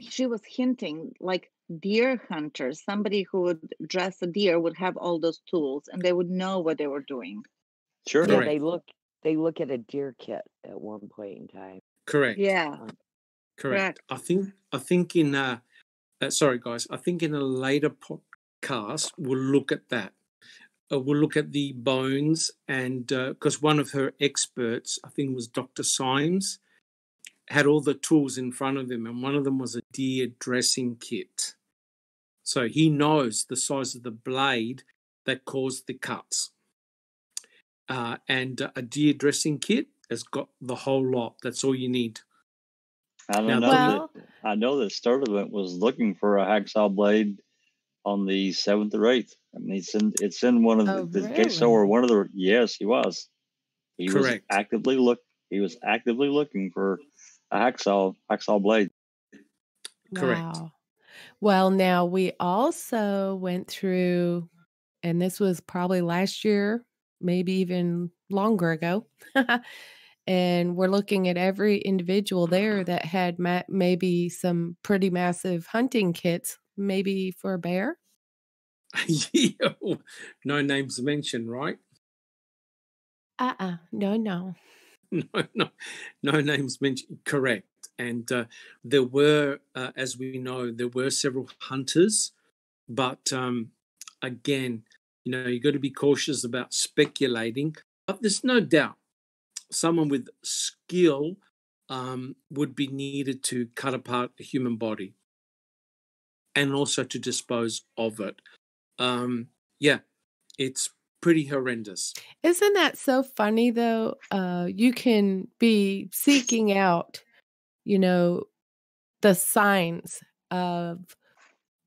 she was hinting like deer hunters, somebody who would dress a deer would have all those tools and they would know what they were doing.
Sure.
Yeah, they look they look at a deer kit at one point in time.
Correct.
Yeah,
Correct. I think I think in uh, uh sorry guys, I think in a later podcast we'll look at that. Uh, we'll look at the bones and because one of her experts, I think was Dr. Symes, had all the tools in front of him, and one of them was a deer dressing kit. So he knows the size of the blade that caused the cuts. Uh, and a deer dressing kit has got the whole lot. That's all you need.
I don't
Now,
know.
Well-
that, I know that Sturdivant was looking for a hacksaw blade on the seventh or eighth. I mean, it's in it's in one of the,
Oh,
the case or one of the. Yes, he was. He
Correct.
was actively look. He was actively looking for a hacksaw hacksaw blade.
Correct.
Wow. Well, now we also went through, and this was probably last year, maybe even longer ago. and we're looking at every individual there that had ma- maybe some pretty massive hunting kits, maybe for a bear.
Yeah, no names mentioned, right?
Uh uh No, no.
No, no, no names mentioned. Correct. And uh, there were, uh, as we know, there were several hunters, but um, again, you know, you got to be cautious about speculating. But there's no doubt someone with skill um, would be needed to cut apart a human body and also to dispose of it. Um, yeah, it's pretty horrendous.
Isn't that so funny though? Uh, you can be seeking out, you know, the signs of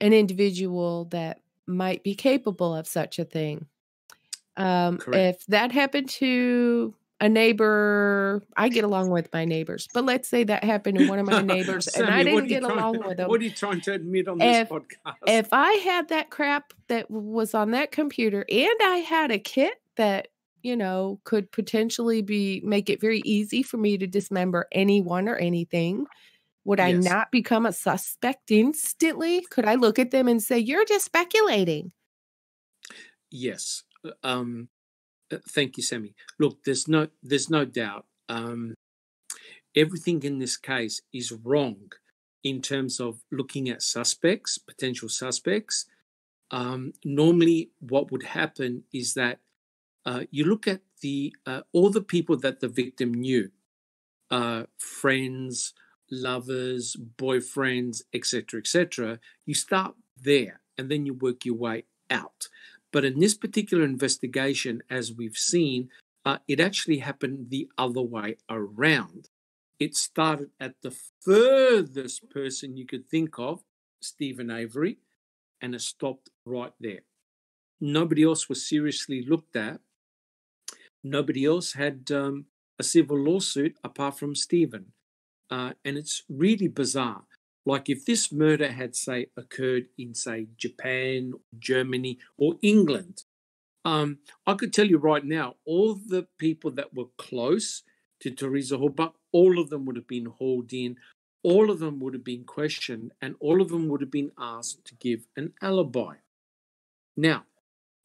an individual that might be capable of such a thing. Um, if that happened to a neighbor, I get along with my neighbors, but let's say that happened to one of my neighbors and I didn't get along with them.
What are you trying to admit on this podcast?
if I had that crap that was on that computer and I had a kit that you know could potentially be make it very easy for me to dismember anyone or anything would I not become a suspect instantly? Could I look at them and say you're just speculating?
Yes. uh, Um, thank you, Sammy. Look, there's no, there's no doubt. Um, everything in this case is wrong in terms of looking at suspects, potential suspects. Um, normally, what would happen is that uh, you look at the uh, all the people that the victim knew, uh, friends, lovers, boyfriends, etc., etc. You start there, and then you work your way out. But in this particular investigation, as we've seen, uh, it actually happened the other way around. It started at the furthest person you could think of, Steven Avery, and it stopped right there. Nobody else was seriously looked at. Nobody else had um, a civil lawsuit apart from Steven. Uh, and it's really bizarre. Like if this murder had, say, occurred in, say, Japan, Germany, or England, um, I could tell you right now, all the people that were close to Teresa Halbach, all of them would have been hauled in, all of them would have been questioned, and all of them would have been asked to give an alibi. Now,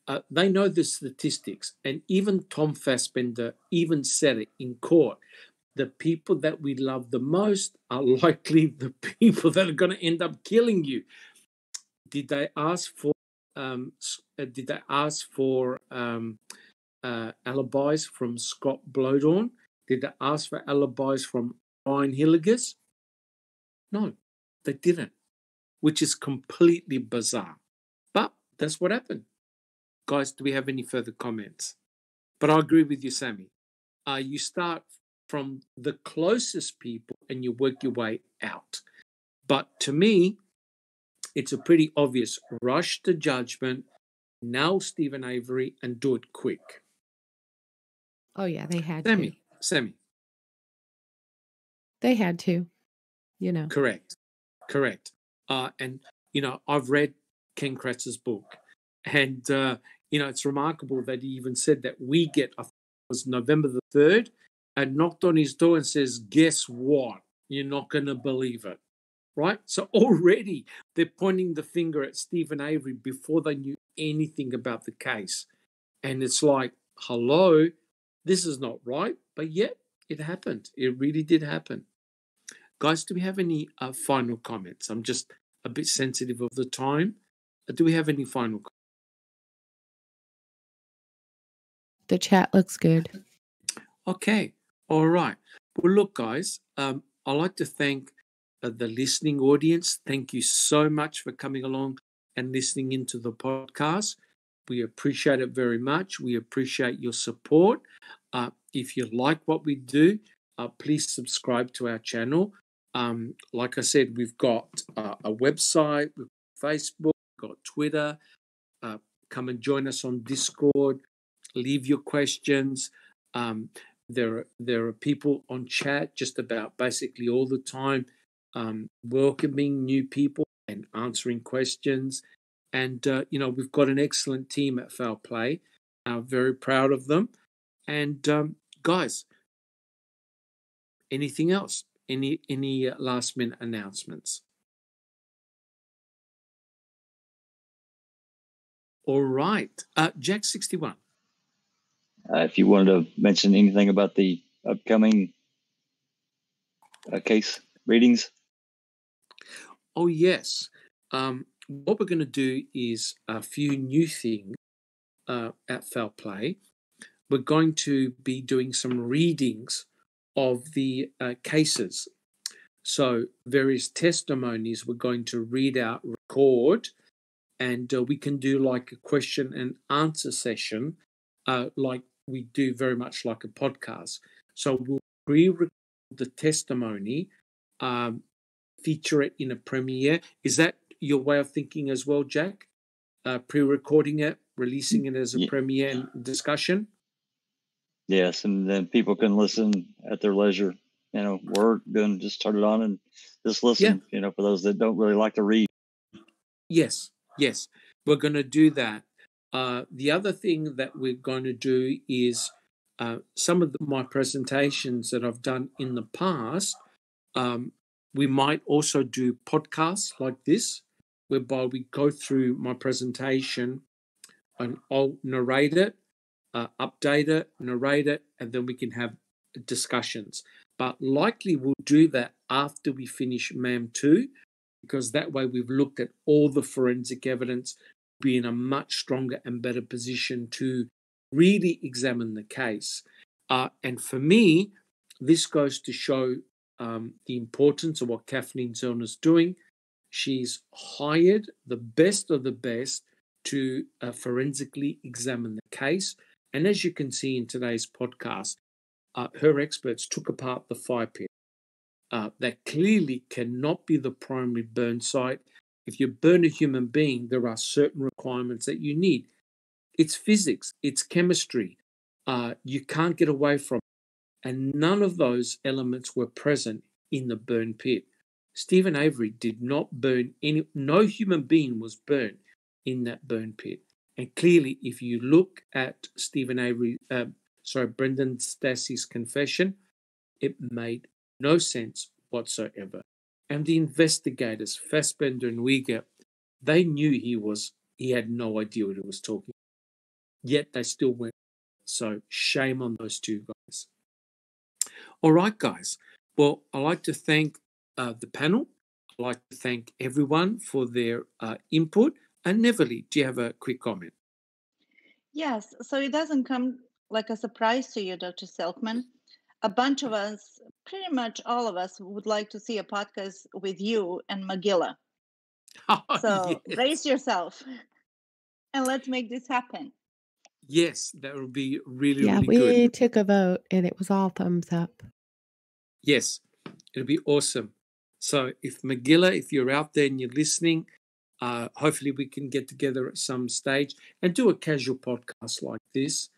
uh, they know the statistics, and even Tom Fassbender even said it in court. The people that we love the most are likely the people that are going to end up killing you. Did they ask for um, uh, did they ask for um, uh, alibis from Scott Bloedorn? Did they ask for alibis from Ryan Hillegas? No, they didn't, which is completely bizarre. But that's what happened. Guys, do we have any further comments? But I agree with you, Sammy. Uh, you start from the closest people and you work your way out. But to me, it's a pretty obvious rush to judgment, now Steven Avery, and do it quick.
Oh, yeah, they had
Sammy,
to.
Sammy.
They had to, you know.
Correct. Correct. Uh, and, you know, I've read Ken Kratz's book, and, uh, you know, it's remarkable that he even said that we get, I think it was November the 3rd, and knocked on his door and says, Guess what? You're not going to believe it. Right? So already they're pointing the finger at Steven Avery before they knew anything about the case. And it's like, hello, this is not right. But yet it happened. It really did happen. Guys, do we have any uh, final comments? I'm just a bit sensitive of the time. Do we have any final comments?
The chat looks good.
Okay. All right. Well, look, guys, um, I'd like to thank uh, the listening audience. Thank you so much for coming along and listening into the podcast. We appreciate it very much. We appreciate your support. Uh, if you like what we do, uh, please subscribe to our channel. Um, like I said, we've got uh, a website, we've got Facebook, we've got Twitter. Uh, come and join us on Discord. Leave your questions. Um, there are there are people on chat just about basically all the time, um, welcoming new people and answering questions. And uh, you know we've got an excellent team at Foul Play. I'm very proud of them. And um, guys, anything else? Any any uh, last minute announcements? All right, uh, Jack sixty one.
Uh, if you wanted to mention anything about the upcoming uh, case readings,
Oh, yes. Um, what we're going to do is a few new things uh, at Foul Play. We're going to be doing some readings of the uh, cases. So, various testimonies we're going to read out, record, and uh, we can do like a question and answer session, uh, like we do very much like a podcast. So, we'll re record the testimony. Um, feature it in a premiere. Is that your way of thinking as well, Jack? Uh, pre-recording it, releasing it as a
Ye-
premiere and discussion.
yes, and then people can listen at their leisure. You know, work, then just turn it on and just listen. You know, for those that don't really like to read.
Yes, yes, we're going to do that. Uh, the other thing that we're going to do is uh, some of the, my presentations that I've done in the past. Um, we might also do podcasts like this, whereby we go through my presentation and I'll narrate it, uh, update it, narrate it, and then we can have discussions. But likely we'll do that after we finish MAM 2, because that way we've looked at all the forensic evidence, be in a much stronger and better position to really examine the case. Uh, and for me, this goes to show um, the importance of what Kathleen Zellner is doing. She's hired the best of the best to uh, forensically examine the case. And as you can see in today's podcast, uh, her experts took apart the fire pit. Uh, that clearly cannot be the primary burn site. If you burn a human being, there are certain requirements that you need. It's physics, it's chemistry. Uh, you can't get away from it. And none of those elements were present in the burn pit. Steven Avery did not burn any, no human being was burned in that burn pit. And clearly, if you look at Steven Avery, uh, sorry, Brendan Dassey's confession, it made no sense whatsoever. And the investigators, Fassbender and Wiegert, they knew he was, he had no idea what he was talking. Yet they still went. So shame on those two guys. All right, guys. Well, I'd like to thank uh, the panel. I'd like to thank everyone for their uh, input. And Neverly, do you have a quick comment?
Yes, so it doesn't come like a surprise to you, Dr. Silkman. A bunch of us, pretty much all of us, would like to see a podcast with you and Magilla.
Oh,
So
yes.
brace yourself and let's make this happen.
yes, that would be really,
Yeah,
really
we
good.
took a vote and it was all thumbs up.
Yes, it'll be awesome. So, if Magilla, if you're out there and you're listening, uh, hopefully we can get together at some stage and do a casual podcast like this.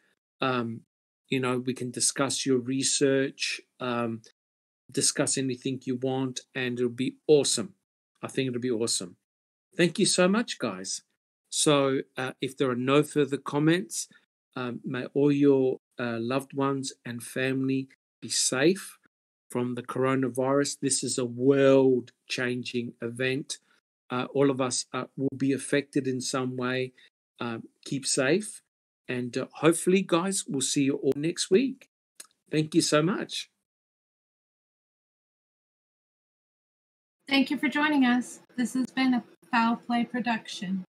Um, you know, we can discuss your research, um, discuss anything you want, and it'll be awesome. I think it'll be awesome. Thank you so much, guys. So, uh, if there are no further comments, um, may all your uh, loved ones and family be safe from the coronavirus. This is a world changing event. Uh, all of us uh, will be affected in some way. Um, keep safe. And uh, hopefully, guys, we'll see you all next week. Thank you so much.
Thank you for joining us. This has been a Foul Play production.